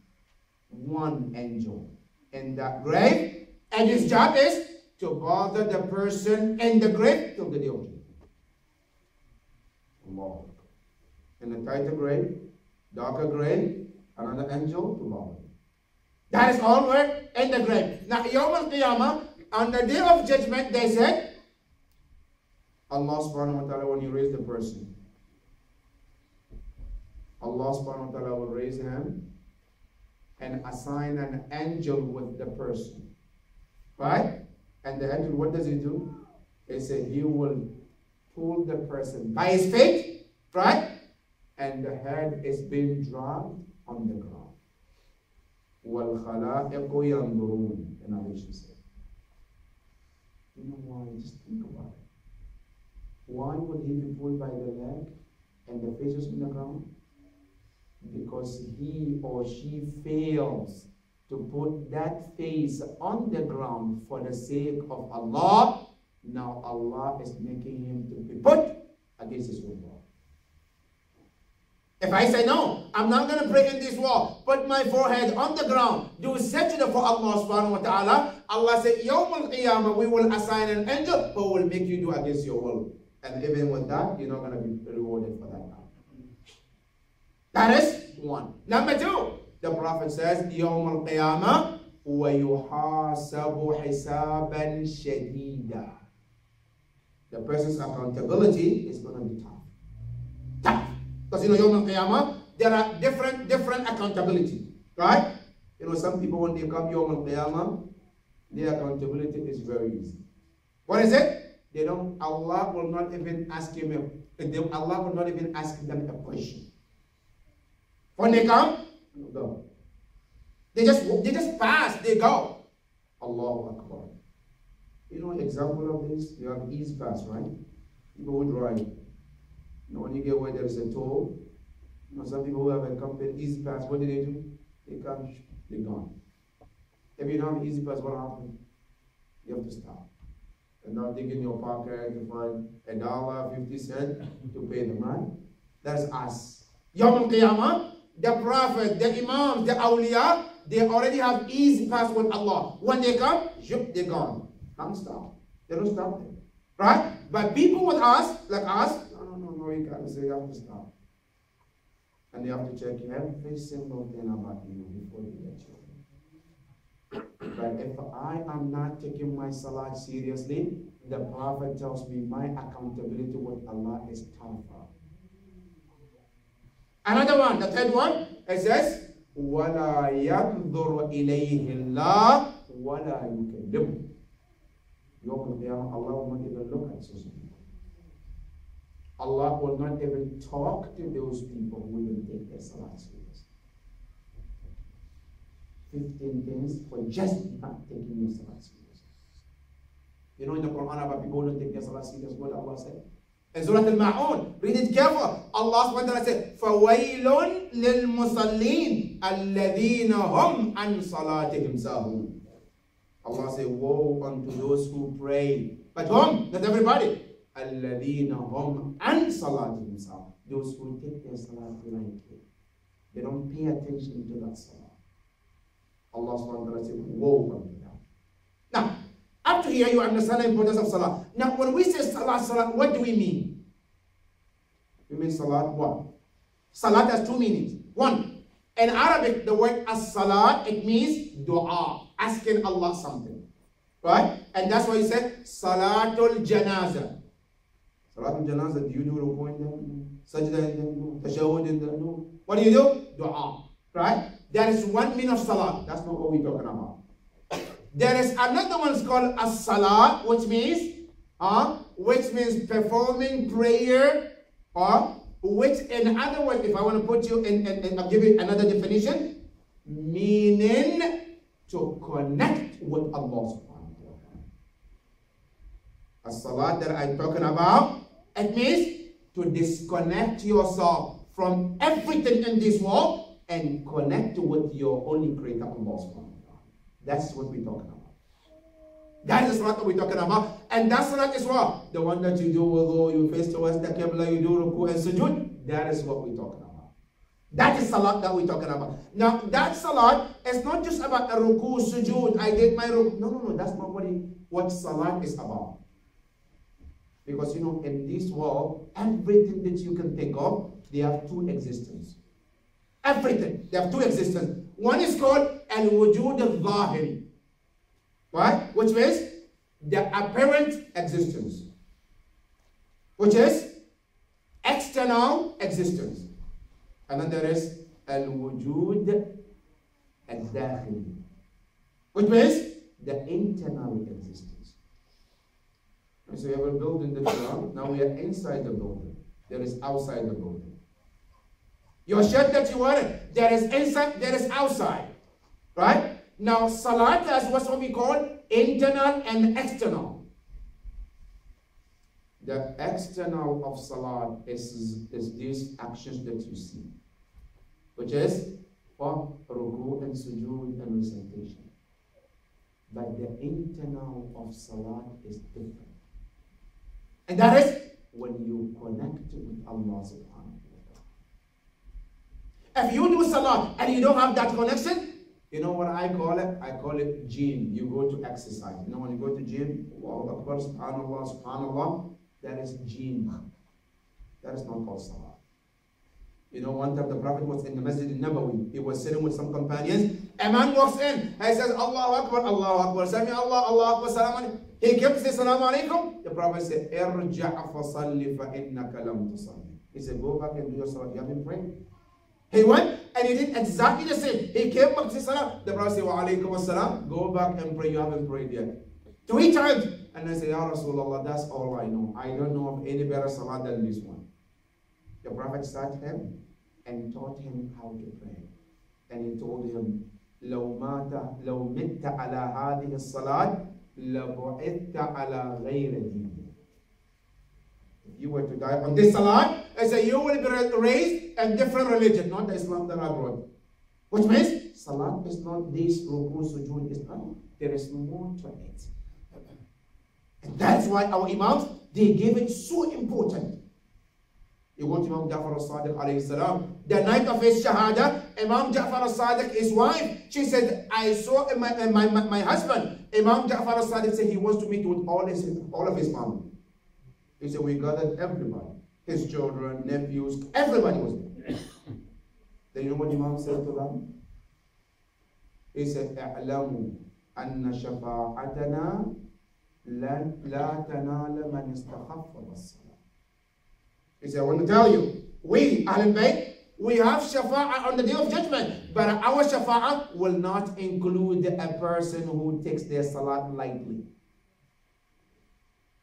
one angel in that grave, and his job is to bother the person in the grave till the day of judgment. Allah. In the tighter grave, darker grave, another angel to bother. that is all where in the grave. Now, Yom al Qiyamah, on the day of judgment, they said, Allah subhanahu wa ta'ala, when you raise the person, Allah subhanahu wa ta'ala will raise him and assign an angel with the person. Right? And the angel, what does he do? He said he will pull the person by his feet, right? And the head is being dragged on the ground. وَالْخَلَائِقُ يَنْظُرُونَ The narration says. You know why? Just think about it. Why would he be pulled by the leg and the face is on the ground? Because he or she fails to put that face on the ground for the sake of Allah. Now Allah is making him to be put against his own wall. If I say no, I'm not going to break in this wall, put my forehead on the ground, do sajda for Allah subhanahu wa ta'ala, Allah said, Yawm al-Qiyamah, we will assign an angel who will make you do against your will. And even with that, you're not going to be rewarded for that now. That is one. Number two, the Prophet says, Yawm al-Qiyamah, وَيُحَاسَبُ حِسَابًا شَدِيدًا The person's accountability is going to be tough. Because you know, Yawm al-Qiyamah, there are different, different accountability. Right? You know, some people when they come Yawm al-Qiyamah, their accountability is very easy. What is it? They don't, Allah will not even ask him, Allah will not even ask them a question. When they come, go. They just, they just pass, they go. Allahu Akbar. You know, example of this, you have E-ZPass, right? People who drive. Know, when you get where there is a toll, you know, some people who have a company E-ZPass, what do they do? They come, they're gone. If you don't have E-ZPass, what happens? You have to stop and now dig in your pocket to find a dollar, fifty cent to pay them, right? That's us. Yom Qiyamah, the Prophet, the Imams, the Awliya, they already have E-ZPass with Allah. When they come, they're gone. Can't stop. They don't stop them. Right? But people with us, like us, no, no, no, no, you can't say you have to stop. And they have to check every single thing about you before you get you. But if I am not taking my salah seriously, the Prophet tells me my accountability with Allah is tougher. Another one, the third one, it says, وَلَا يَنْظُرُ إِلَيْهِ اللَّهُ وَلَا يُكَلِّمُ Yawm al-Qiyamah, Allah will not even look at such people. Allah will not even talk to those people who will take their salah seriously. 15 things for just not taking your salah serious. You know in the Quran about people who don't take their salah serious, what Allah said? In Surah Al-Ma'un, read it careful. Allah subhanahu wa ta'ala said, فَوَيْلٌ لِلْمُصَلِّينَ الَّذِينَ هُمْ عَنْ صَلَاتِهِمْ سَاهُونَ Allah said, woe unto those who pray. But whom? Not everybody. الَّذِينَ هُمْ عَنْ صَلَاتِهِمْ سَاهُونَ Those who take their salah lightly. They don't pay attention to that salah. Allah subhanahu wa ta'ala said, woe unto them. Now, up to here you understand the importance of salah. Now, when we say salah, salah, what do we mean? We mean salat what? Salat has two meanings. One, in Arabic, the word as-salat, it means dua, asking Allah something. Right? And that's why he said, salatul janaza. Salatul do you do ruku in there? Sajda in there? No. In there? No. What do you do? Dua. Right? There is one meaning of salat. That's not what we're talking about. There is another one called as-salat, which means, uh, which means performing prayer, or which, in other words, if I want to put you in, in, in I'll give you another definition, meaning to connect with Allah subhanahu wa ta'ala. As-salat that I'm talking about, it means to disconnect yourself from everything in this world and connect with your only creator, Allah subhanahu wa. That's what we're talking about. That is what we're talking about. And that salat is what? The one that you do although you face towards the Qibla, you do ruku and sujood. That is what we're talking about. That is salat that we're talking about. Now, that salat is not just about ruku, sujood, I did my ruku. No, no, no, that's not what, what salat is about. Because, you know, in this world, everything that you can think of, they have two existence. Everything. They have two existence. One is called al-wujud al-zahiri. Right? Which means the apparent existence. Which is external existence. And then there is al-wujud al-dakhili. Which means the internal existence. And so we have a building that we now we are inside the building. There is outside the building. Your shirt that you wear, there is inside, there is outside. Right? Now, salat is what we call internal and external. The external of salat is, is these actions that you see, which is for ruku and sujood and recitation. But the internal of salat is different. And that is when you connect with Allah subhanahu wa ta'ala. If you do salah and you don't have that connection, you know what I call it? I call it gym. You go to exercise. You know when you go to gym, Allahu Akbar, subhanallah, subhanallah, that is gym. That is not called salah. You know, one time the Prophet was in the Masjid al-Nabawi. He was sitting with some companions. Man walks in. He says, Allahu Akbar, Allahu Akbar. Sami Allah, Allahu Akbar, salam. He kept saying, salam alaikum. The Prophet said, Irja' fasalli fa innaka lam tusalli. He said, go back and do your salah. You haven't prayed. He went and he did exactly the same. He came back to salah. The Prophet said, wa alaikum assalam. Go back and pray. You haven't prayed yet. Three times. And I said, Ya Rasulullah, that's all I know. I don't know of any better salah than this one. The Prophet sat him and taught him how to pray. And he told him, لو مات لو مت على هذه الصلاة لبعثت على غير دينه. If you were to die on this salah, I say you will be raised in different religion, not the Islam that I brought. Which means salah is not this ruku sujood is not. There is more to it. And that's why our imams they gave it so important. You go to Imam Ja'far al-Sadiq alayhi salam. The night of his shahada, Imam Ja'far al-Sadiq, his wife, she said, I saw my, my, my, my husband. Imam Ja'far al-Sadiq said he wants to meet with all, his, all of his family. He said, we gathered everybody. His children, nephews, everybody was there. then you know what Imam said to them? He said, اعلموا أن شفاعتنا لا تنال من استخف بالصلاة. he said, I want to tell you, we, Ahlul Bayt, we have shafa'ah on the day of judgment, but our shafa'ah will not include a person who takes their salat lightly.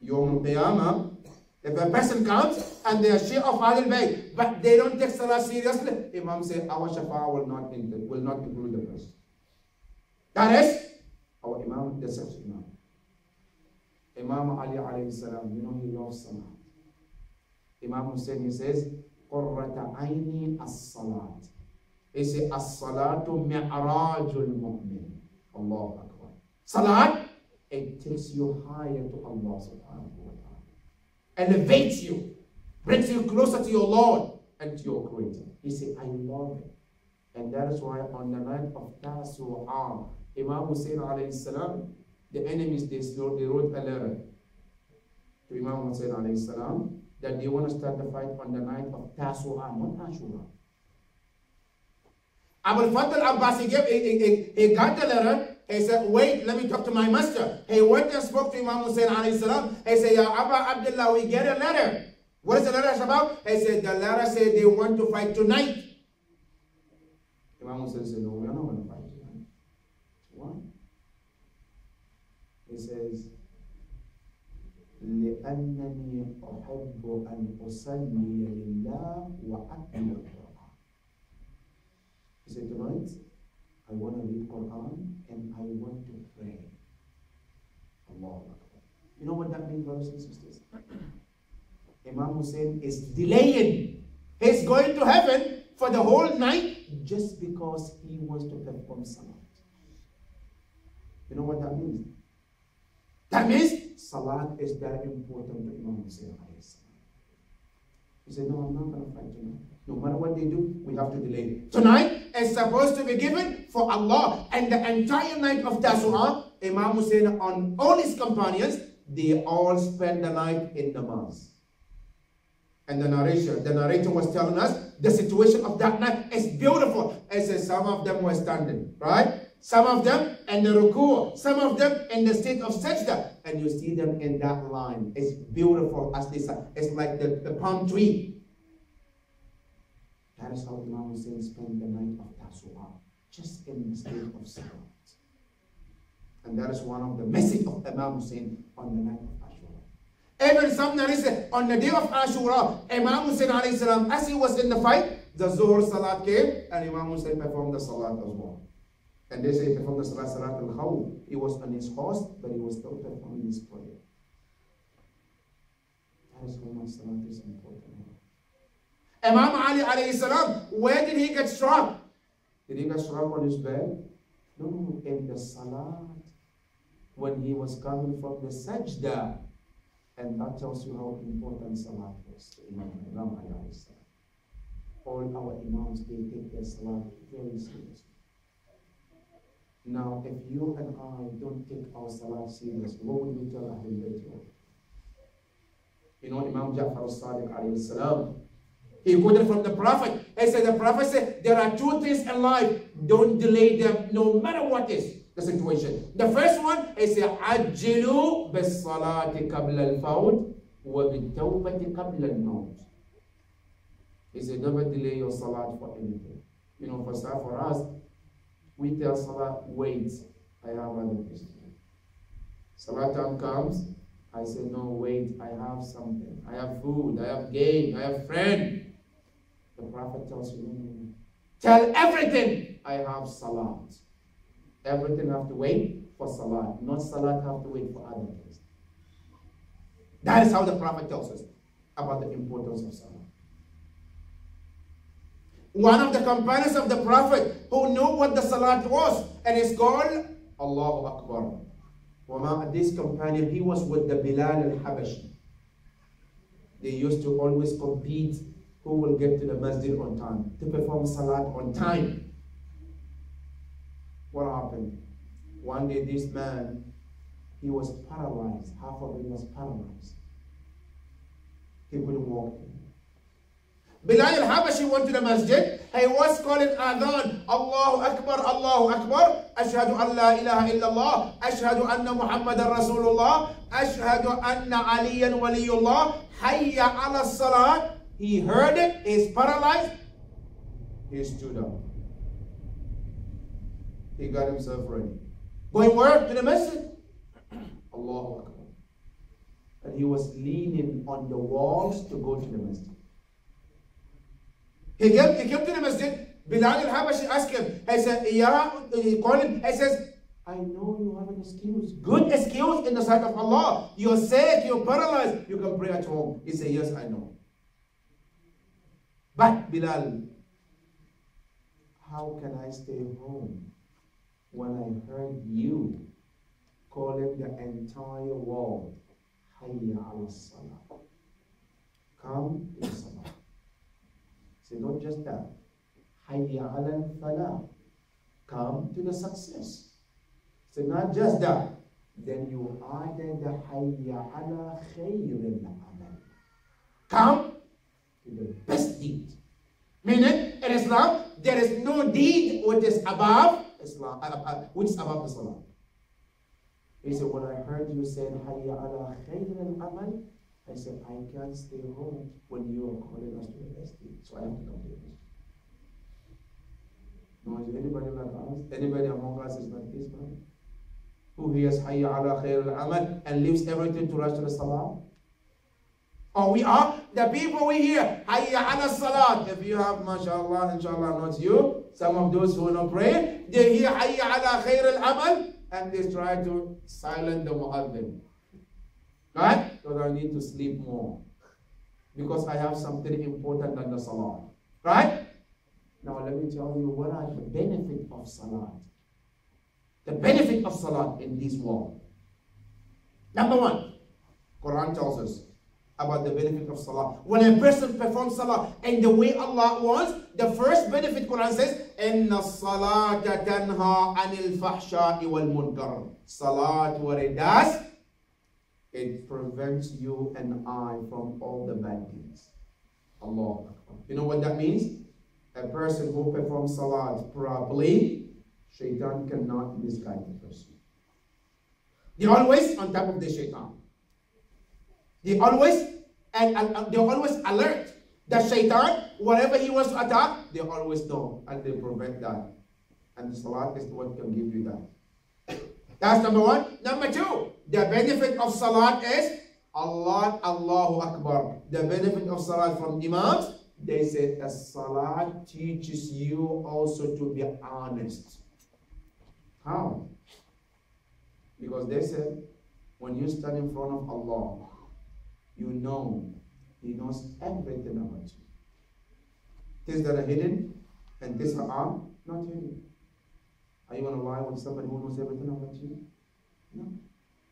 Yawm al-Qiyamah, if a person comes and they are share of Ahlul Bayt, but they don't take salat seriously, Imam said, our shafa'ah will not, include, will not include the person. That is our Imam, the such Imam. Imam Ali alayhi salam, you know he loves salah. Imam Hussein says, Qurrata aini as-salat. They say, as-salatu mi'rajul mu'min. Allah Akbar. Salat, it takes you higher to Allah subhanahu wa ta'ala. Elevates you. Brings you closer to your Lord and to your Creator. He says, I love it. And that is why on the night of Tasu'a, Imam Hussein alayhi salam, the enemies, they, they wrote a letter to Imam Hussein alayhi salam, that they want to start the fight on the night of Tasu'ah, not Ashura. Abu Fadl Abbas, he, gave, he, he, he got the letter. He said, wait, let me talk to my master. He went and spoke to Imam Hussein alayhi salam. He said, Ya Abba Abdullah, we get a letter. What is the letter about? He said, the letter said they want to fight tonight. Imam Hussein said, no, we are not going to fight tonight. Why? He says, لأنني أحب أن أصلي لله وأتلو القرآن. He said, tonight, I want to read Quran and I want to pray. Allah You know what that means, brothers and sisters? Imam Hussein is delaying. He's going to heaven for the whole night just because he wants to perform salat. You know what that means? That means salat is very important to Imam Hussein. He said, No, I'm not going to fight tonight. No matter what they do, we have to delay. Tonight is supposed to be given for Allah. And the entire night of Tasu'ah, Imam Hussein and all his companions, they all spend the night in the namaz. And the narration, the narrator was telling us the situation of that night is beautiful. Says some of them were standing, right? Some of them in the ruku, some of them in the state of sajda. And you see them in that line. It's beautiful as they say. It's like the, the palm tree. That is how Imam Hussein spent the night of Tasu'ah, just in the state of salat. And that is one of the message of Imam Hussein on the night of Ashura. Even some narration uh, on the day of Ashura, Imam Hussein as he was in the fight, the Zuhr Salat came and Imam Hussein performed the Salat as well. And they say he performed the Salat al Khawf. He was on his horse, but he was still performing his prayer. That is how much Salat is important. Imam Ali alayhi salam, where did he get struck? Did he get struck on his bed? No, in the salat. When he was coming from the sajda. And that tells you how important salat was. Imam, Imam Ali alayhi salam. All our imams, they take their salat very seriously. Now, if you and I don't take our salat serious, what would we tell Ahlul Bayt? You know, Imam Ja'far al-Sadiq alayhi salam, he quoted from the Prophet. He said, the Prophet said, there are two things in life. Don't delay them no matter what is the situation. The first one is عَجِّلُوا بِالصَّلَاةِ قَبْلَ الْفَوْتِ وَبِالتَّوْبَةِ قَبْلَ الْمَوْتِ He said, never delay your salat for anything. You know, for, for us, we tell salat, wait, I have other things Salah time comes, I say, no, wait, I have something. I have food, I have game, I have friend. The Prophet tells you, no, no, no. Tell everything I have salat. Everything have to wait for salat. Not salat have to wait for other things. That is how the Prophet tells us about the importance of salat. One of the companions of the Prophet who knew what the salat was, and it's called Allahu Akbar. This companion, he was with the Bilal al-Habashi. They used to always compete who will get to the masjid on time, to perform salat on time. What happened? One day this man, he was paralyzed. Half of him was paralyzed. He couldn't walk. Bilal al-Habashi went to the masjid. He was calling adhan. Allahu Akbar, Allahu Akbar. Ashhadu an la ilaha illallah. Ashhadu anna Muhammadan Rasulullah. Ashhadu anna Aliyan waliyullah. Hayya ala salat. He heard it, he's paralyzed. He stood up. He got himself ready. Going where? To the masjid. Allahu Akbar. And he was leaning on the walls to go to the masjid. He came, to the masjid. Bilal al-Habashi asked him, he said, Ya, he called him, he says, I know you have an excuse. Good excuse in the sight of Allah. You're sick, you're paralyzed. You can pray at home. He said, Yes, I know. But Bilal, how can I stay home when I heard you calling the entire world Hayya ala Salah? come to salah. Say, not just that. Hayya ala falah. Come to the success. So not just that. Then you added the hayya ala khayril amal. Come to the best deed. Meaning, in Islam, there is no deed which is above Islam, uh, uh, which is above Salah. He said, when I heard you saying hayya ala khayril amal, I said, I can't stay home when you are calling us to best. So I have to come to the best no, is anybody like us? Anybody among us is like this man? Who hears Hayya ala khair al-amal and leaves everything to rush to the salah? Oh, we are the people we hear Hayya ala salat. If you have, mashallah, inshallah, not you, some of those who don't pray, they hear Hayya ala khair al-amal and they try to silence the muaddin. Right? Because I need to sleep more. Because I have something important than the salah. Right? Now let me tell you what are the benefit of salat. The benefit of salat in this world. Number one, Quran tells us about the benefit of salah. When a person performs salah in the way Allah wants, the first benefit Quran says, Inna salata tanha anil fahsha'i wal munkar. Salat, what it does, it prevents you and I from all the bad things. Allah. You know what that means? a person who performs salat properly, shaitan cannot misguide the person. They're always on top of the shaitan. They always and, and, they're always alert. The shaitan, whatever he wants to attack, they always know and they prevent that. And the salat is what can give you that. That's number one. Number two, the benefit of salat is Allah, Allahu Akbar. The benefit of salat from imams they said that Salah teaches you also to be honest. How? Because they said, when you stand in front of Allah, you know He knows everything about you. Things that are hidden and things that are not hidden. Are you going to lie with somebody who knows everything about you? No.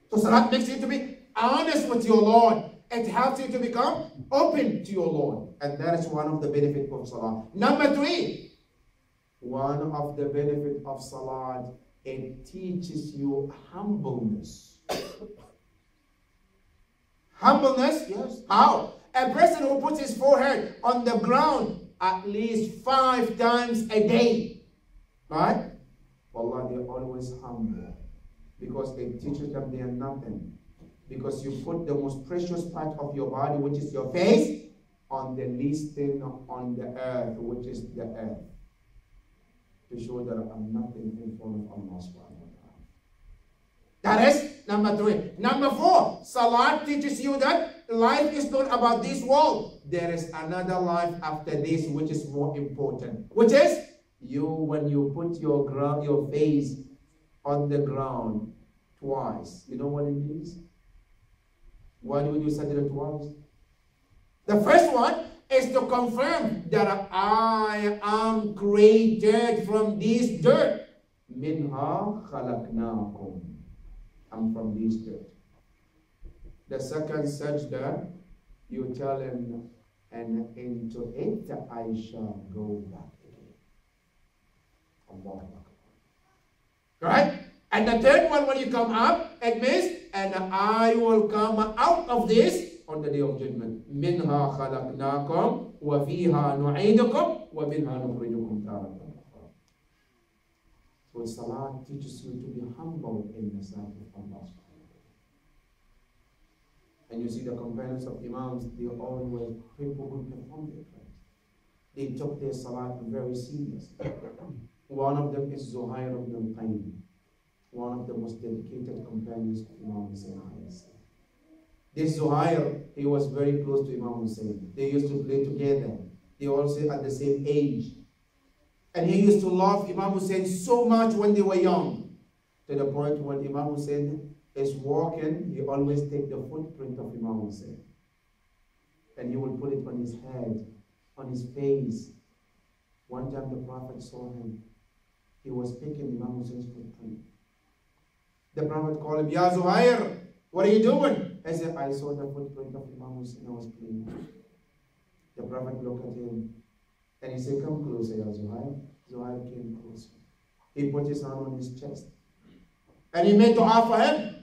So Salat makes you to be honest with your Lord. It helps you to become open to your Lord. And that is one of the benefits of Salah. Number three, one of the benefits of Salah, it teaches you humbleness. humbleness? Yes. How? A person who puts his forehead on the ground at least five times a day. Right? Allah, they're always humble. Because it teaches them they are nothing because you put the most precious part of your body, which is your face, on the least thing on the earth, which is the earth. To show that I'm nothing in front of Allah subhanahu wa ta'ala. That is number three. Number four, Salat teaches you that life is not about this world. There is another life after this which is more important. Which is you when you put your ground your face on the ground twice. You know what it is? Why do we do sajda twice? The first one is to confirm that I am created from this dirt. Minha khalaqnakum. I'm from this dirt. The second sajda, you tell him, and into it I shall go back Right? And the third one, when you come up, it means and I will come out of this on the day of judgment. منها خلقناكم وفيها نعيدكم ومنها نخرجكم تارة So Salah teaches you to be humble in the sight of Allah And you see the companions of Imams, they always people who perform their prayers. They took their Salah very seriously. One of them is Zuhair ibn al-Qayn one of the most dedicated companions of Imam Hussein. This Zuhair, he was very close to Imam Hussein. They used to play together. They also at the same age. And he used to love Imam Hussein so much when they were young. To the point when Imam Hussein is walking, he always take the footprint of Imam Hussein. And he would put it on his head, on his face. One time the Prophet saw him. He was picking Imam Hussein's footprint. The Prophet called him, Ya Zuhair, what are you doing? I said, I saw the footprint of Imam Hussein I was playing. The Prophet looked at him and he said, Come closer, Ya Zuhair. Zuhair came closer. He put his hand on his chest. And he made dua for him.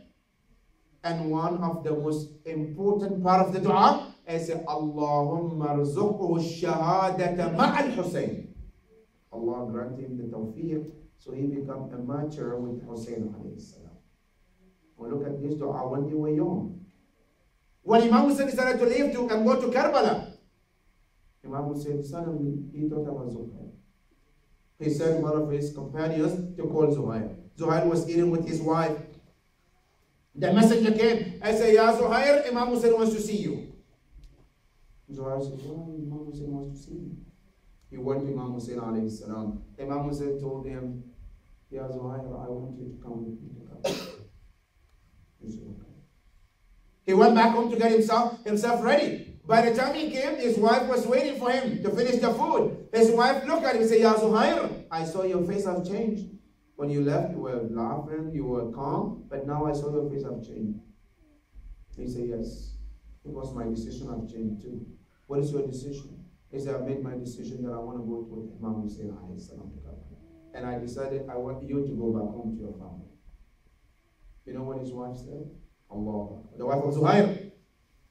And one of the most important part of the dua is Allahumma rzuqhu shahadata ma'al Hussein. Allah grant him the tawfiq so he become a martyr with Hussein alayhi salam. Well, look at this dua when they were young. When Imam Hussein decided to leave to and go to Karbala, Imam Hussein suddenly he thought about Zuhair. He sent one of his companions to call Zuhair. Zuhair was eating with his wife. The messenger came and said, Ya Zuhair, Imam Hussein wants to see you. Zuhair said, Why Imam Hussein wants to see me? He went to Imam Hussein alayhi salam. Imam Hussein told him, Ya Zuhair, I want you to come with me to Karbala. He said, okay. He went back home to get himself, himself ready. By the time he came, his wife was waiting for him to finish the food. His wife looked at him and said, Ya Zuhair, I saw your face have changed. When you left, you were laughing, you were calm, but now I saw your face have changed. He said, Yes, it was my decision I've changed too. What is your decision? He said, I made my decision that I want to go to Imam Hussein. And I decided I want you to go back home to your family. You know what his wife said? Allah. The wife of Zuhair.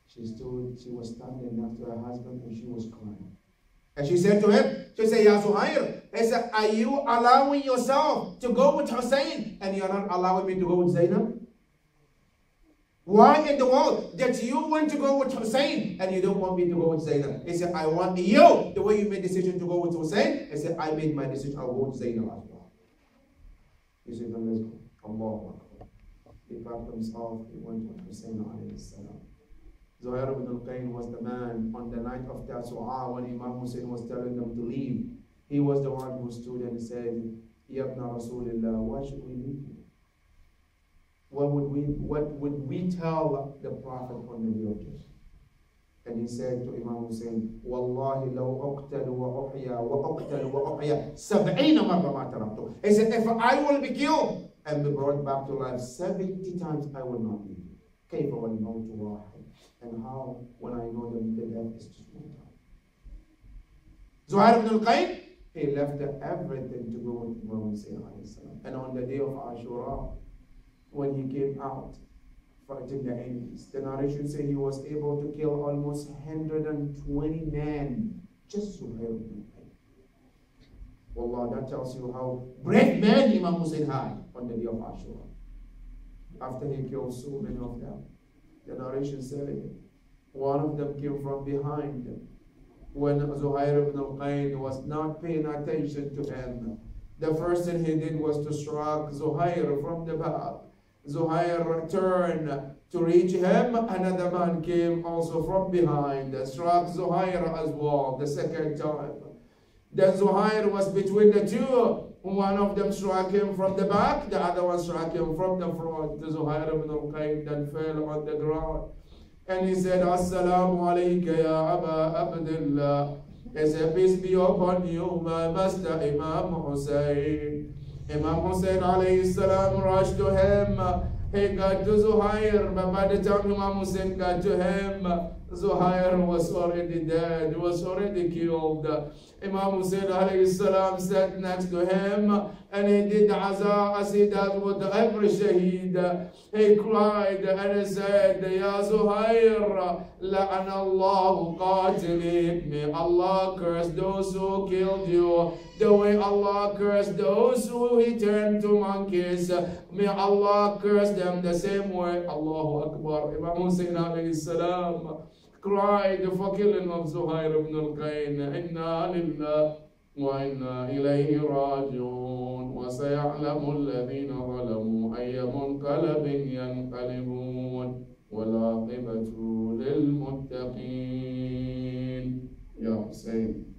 She stood, she was standing next to her husband and she was crying. And she said to him, she said, Ya Zuhair, he said, are you allowing yourself to go with Hussein and you're not allowing me to go with Zainab? Why in the world that you want to go with Hussein and you don't want me to go with Zainab? He said, I want you, the way you made decision to go with Hussein. He said, I made my decision, I'll go with Zainab. He said, then let's go. Allah. He packed himself, he went with Hussein alayhi salam. Zuhair ibn al-Qayn was the man on the night of Tasu'ah when Imam Hussein was telling them to leave. He was the one who stood and said, Yabna Rasulillah, why should we leave you? What would we what would we tell the Prophet on the day of judgment? And he said to Imam Hussein, Wallahi law uqtal wa uhya wa uqtal wa uhya sab'ina marra ma taraktu. He said, if I will be killed and be brought back to life 70 times, I will not leave you. كيف والموت واحد and how when I know that the death is just one time. Zuhair ibn al-Qayn, he left everything to go with Imam Hussein And on the day of Ashura, when he came out fighting the enemies, the narration says he was able to kill almost 120 men, just Zuhair ibn al-Qayn. Wallah, that tells you how brave men Imam Hussein had on the day of Ashura. After he killed so many of them, the narration said one of them came from behind when Zuhair ibn al-Qayn was not paying attention to him. The first thing he did was to strike Zuhair from the back. Zuhair turned to reach him. Another man came also from behind, struck Zuhair as well the second time. Then Zuhair was between the two. One of them struck him from the back, the other one struck him from the front. Zuhair ibn al-Qayn then fell on the ground. And he said, Assalamu alayka ya Aba Abdullah. He said, peace be upon you, my master Imam Hussein. Imam Hussein alayhi salam rushed to him. He got to Zuhair, but by the time Imam Hussein got to him, Zuhair was already dead, he was already killed. Imam Hussein alayhi salam sat next to him and he did aza as he does with every shaheed. He cried and he said, Ya Zuhair, la'an Allah qatili. May Allah curse those who killed you. The way Allah cursed those who he turned to monkeys. May Allah curse them the same way. Allahu Akbar. Imam Hussein alayhi salam. Cried for killing of Zuhair ibn al-Qayn. Inna lillah وإنا إليه راجعون وسيعلم الذين ظلموا أي منقلب ينقلبون والعاقبة للمتقين يا حسين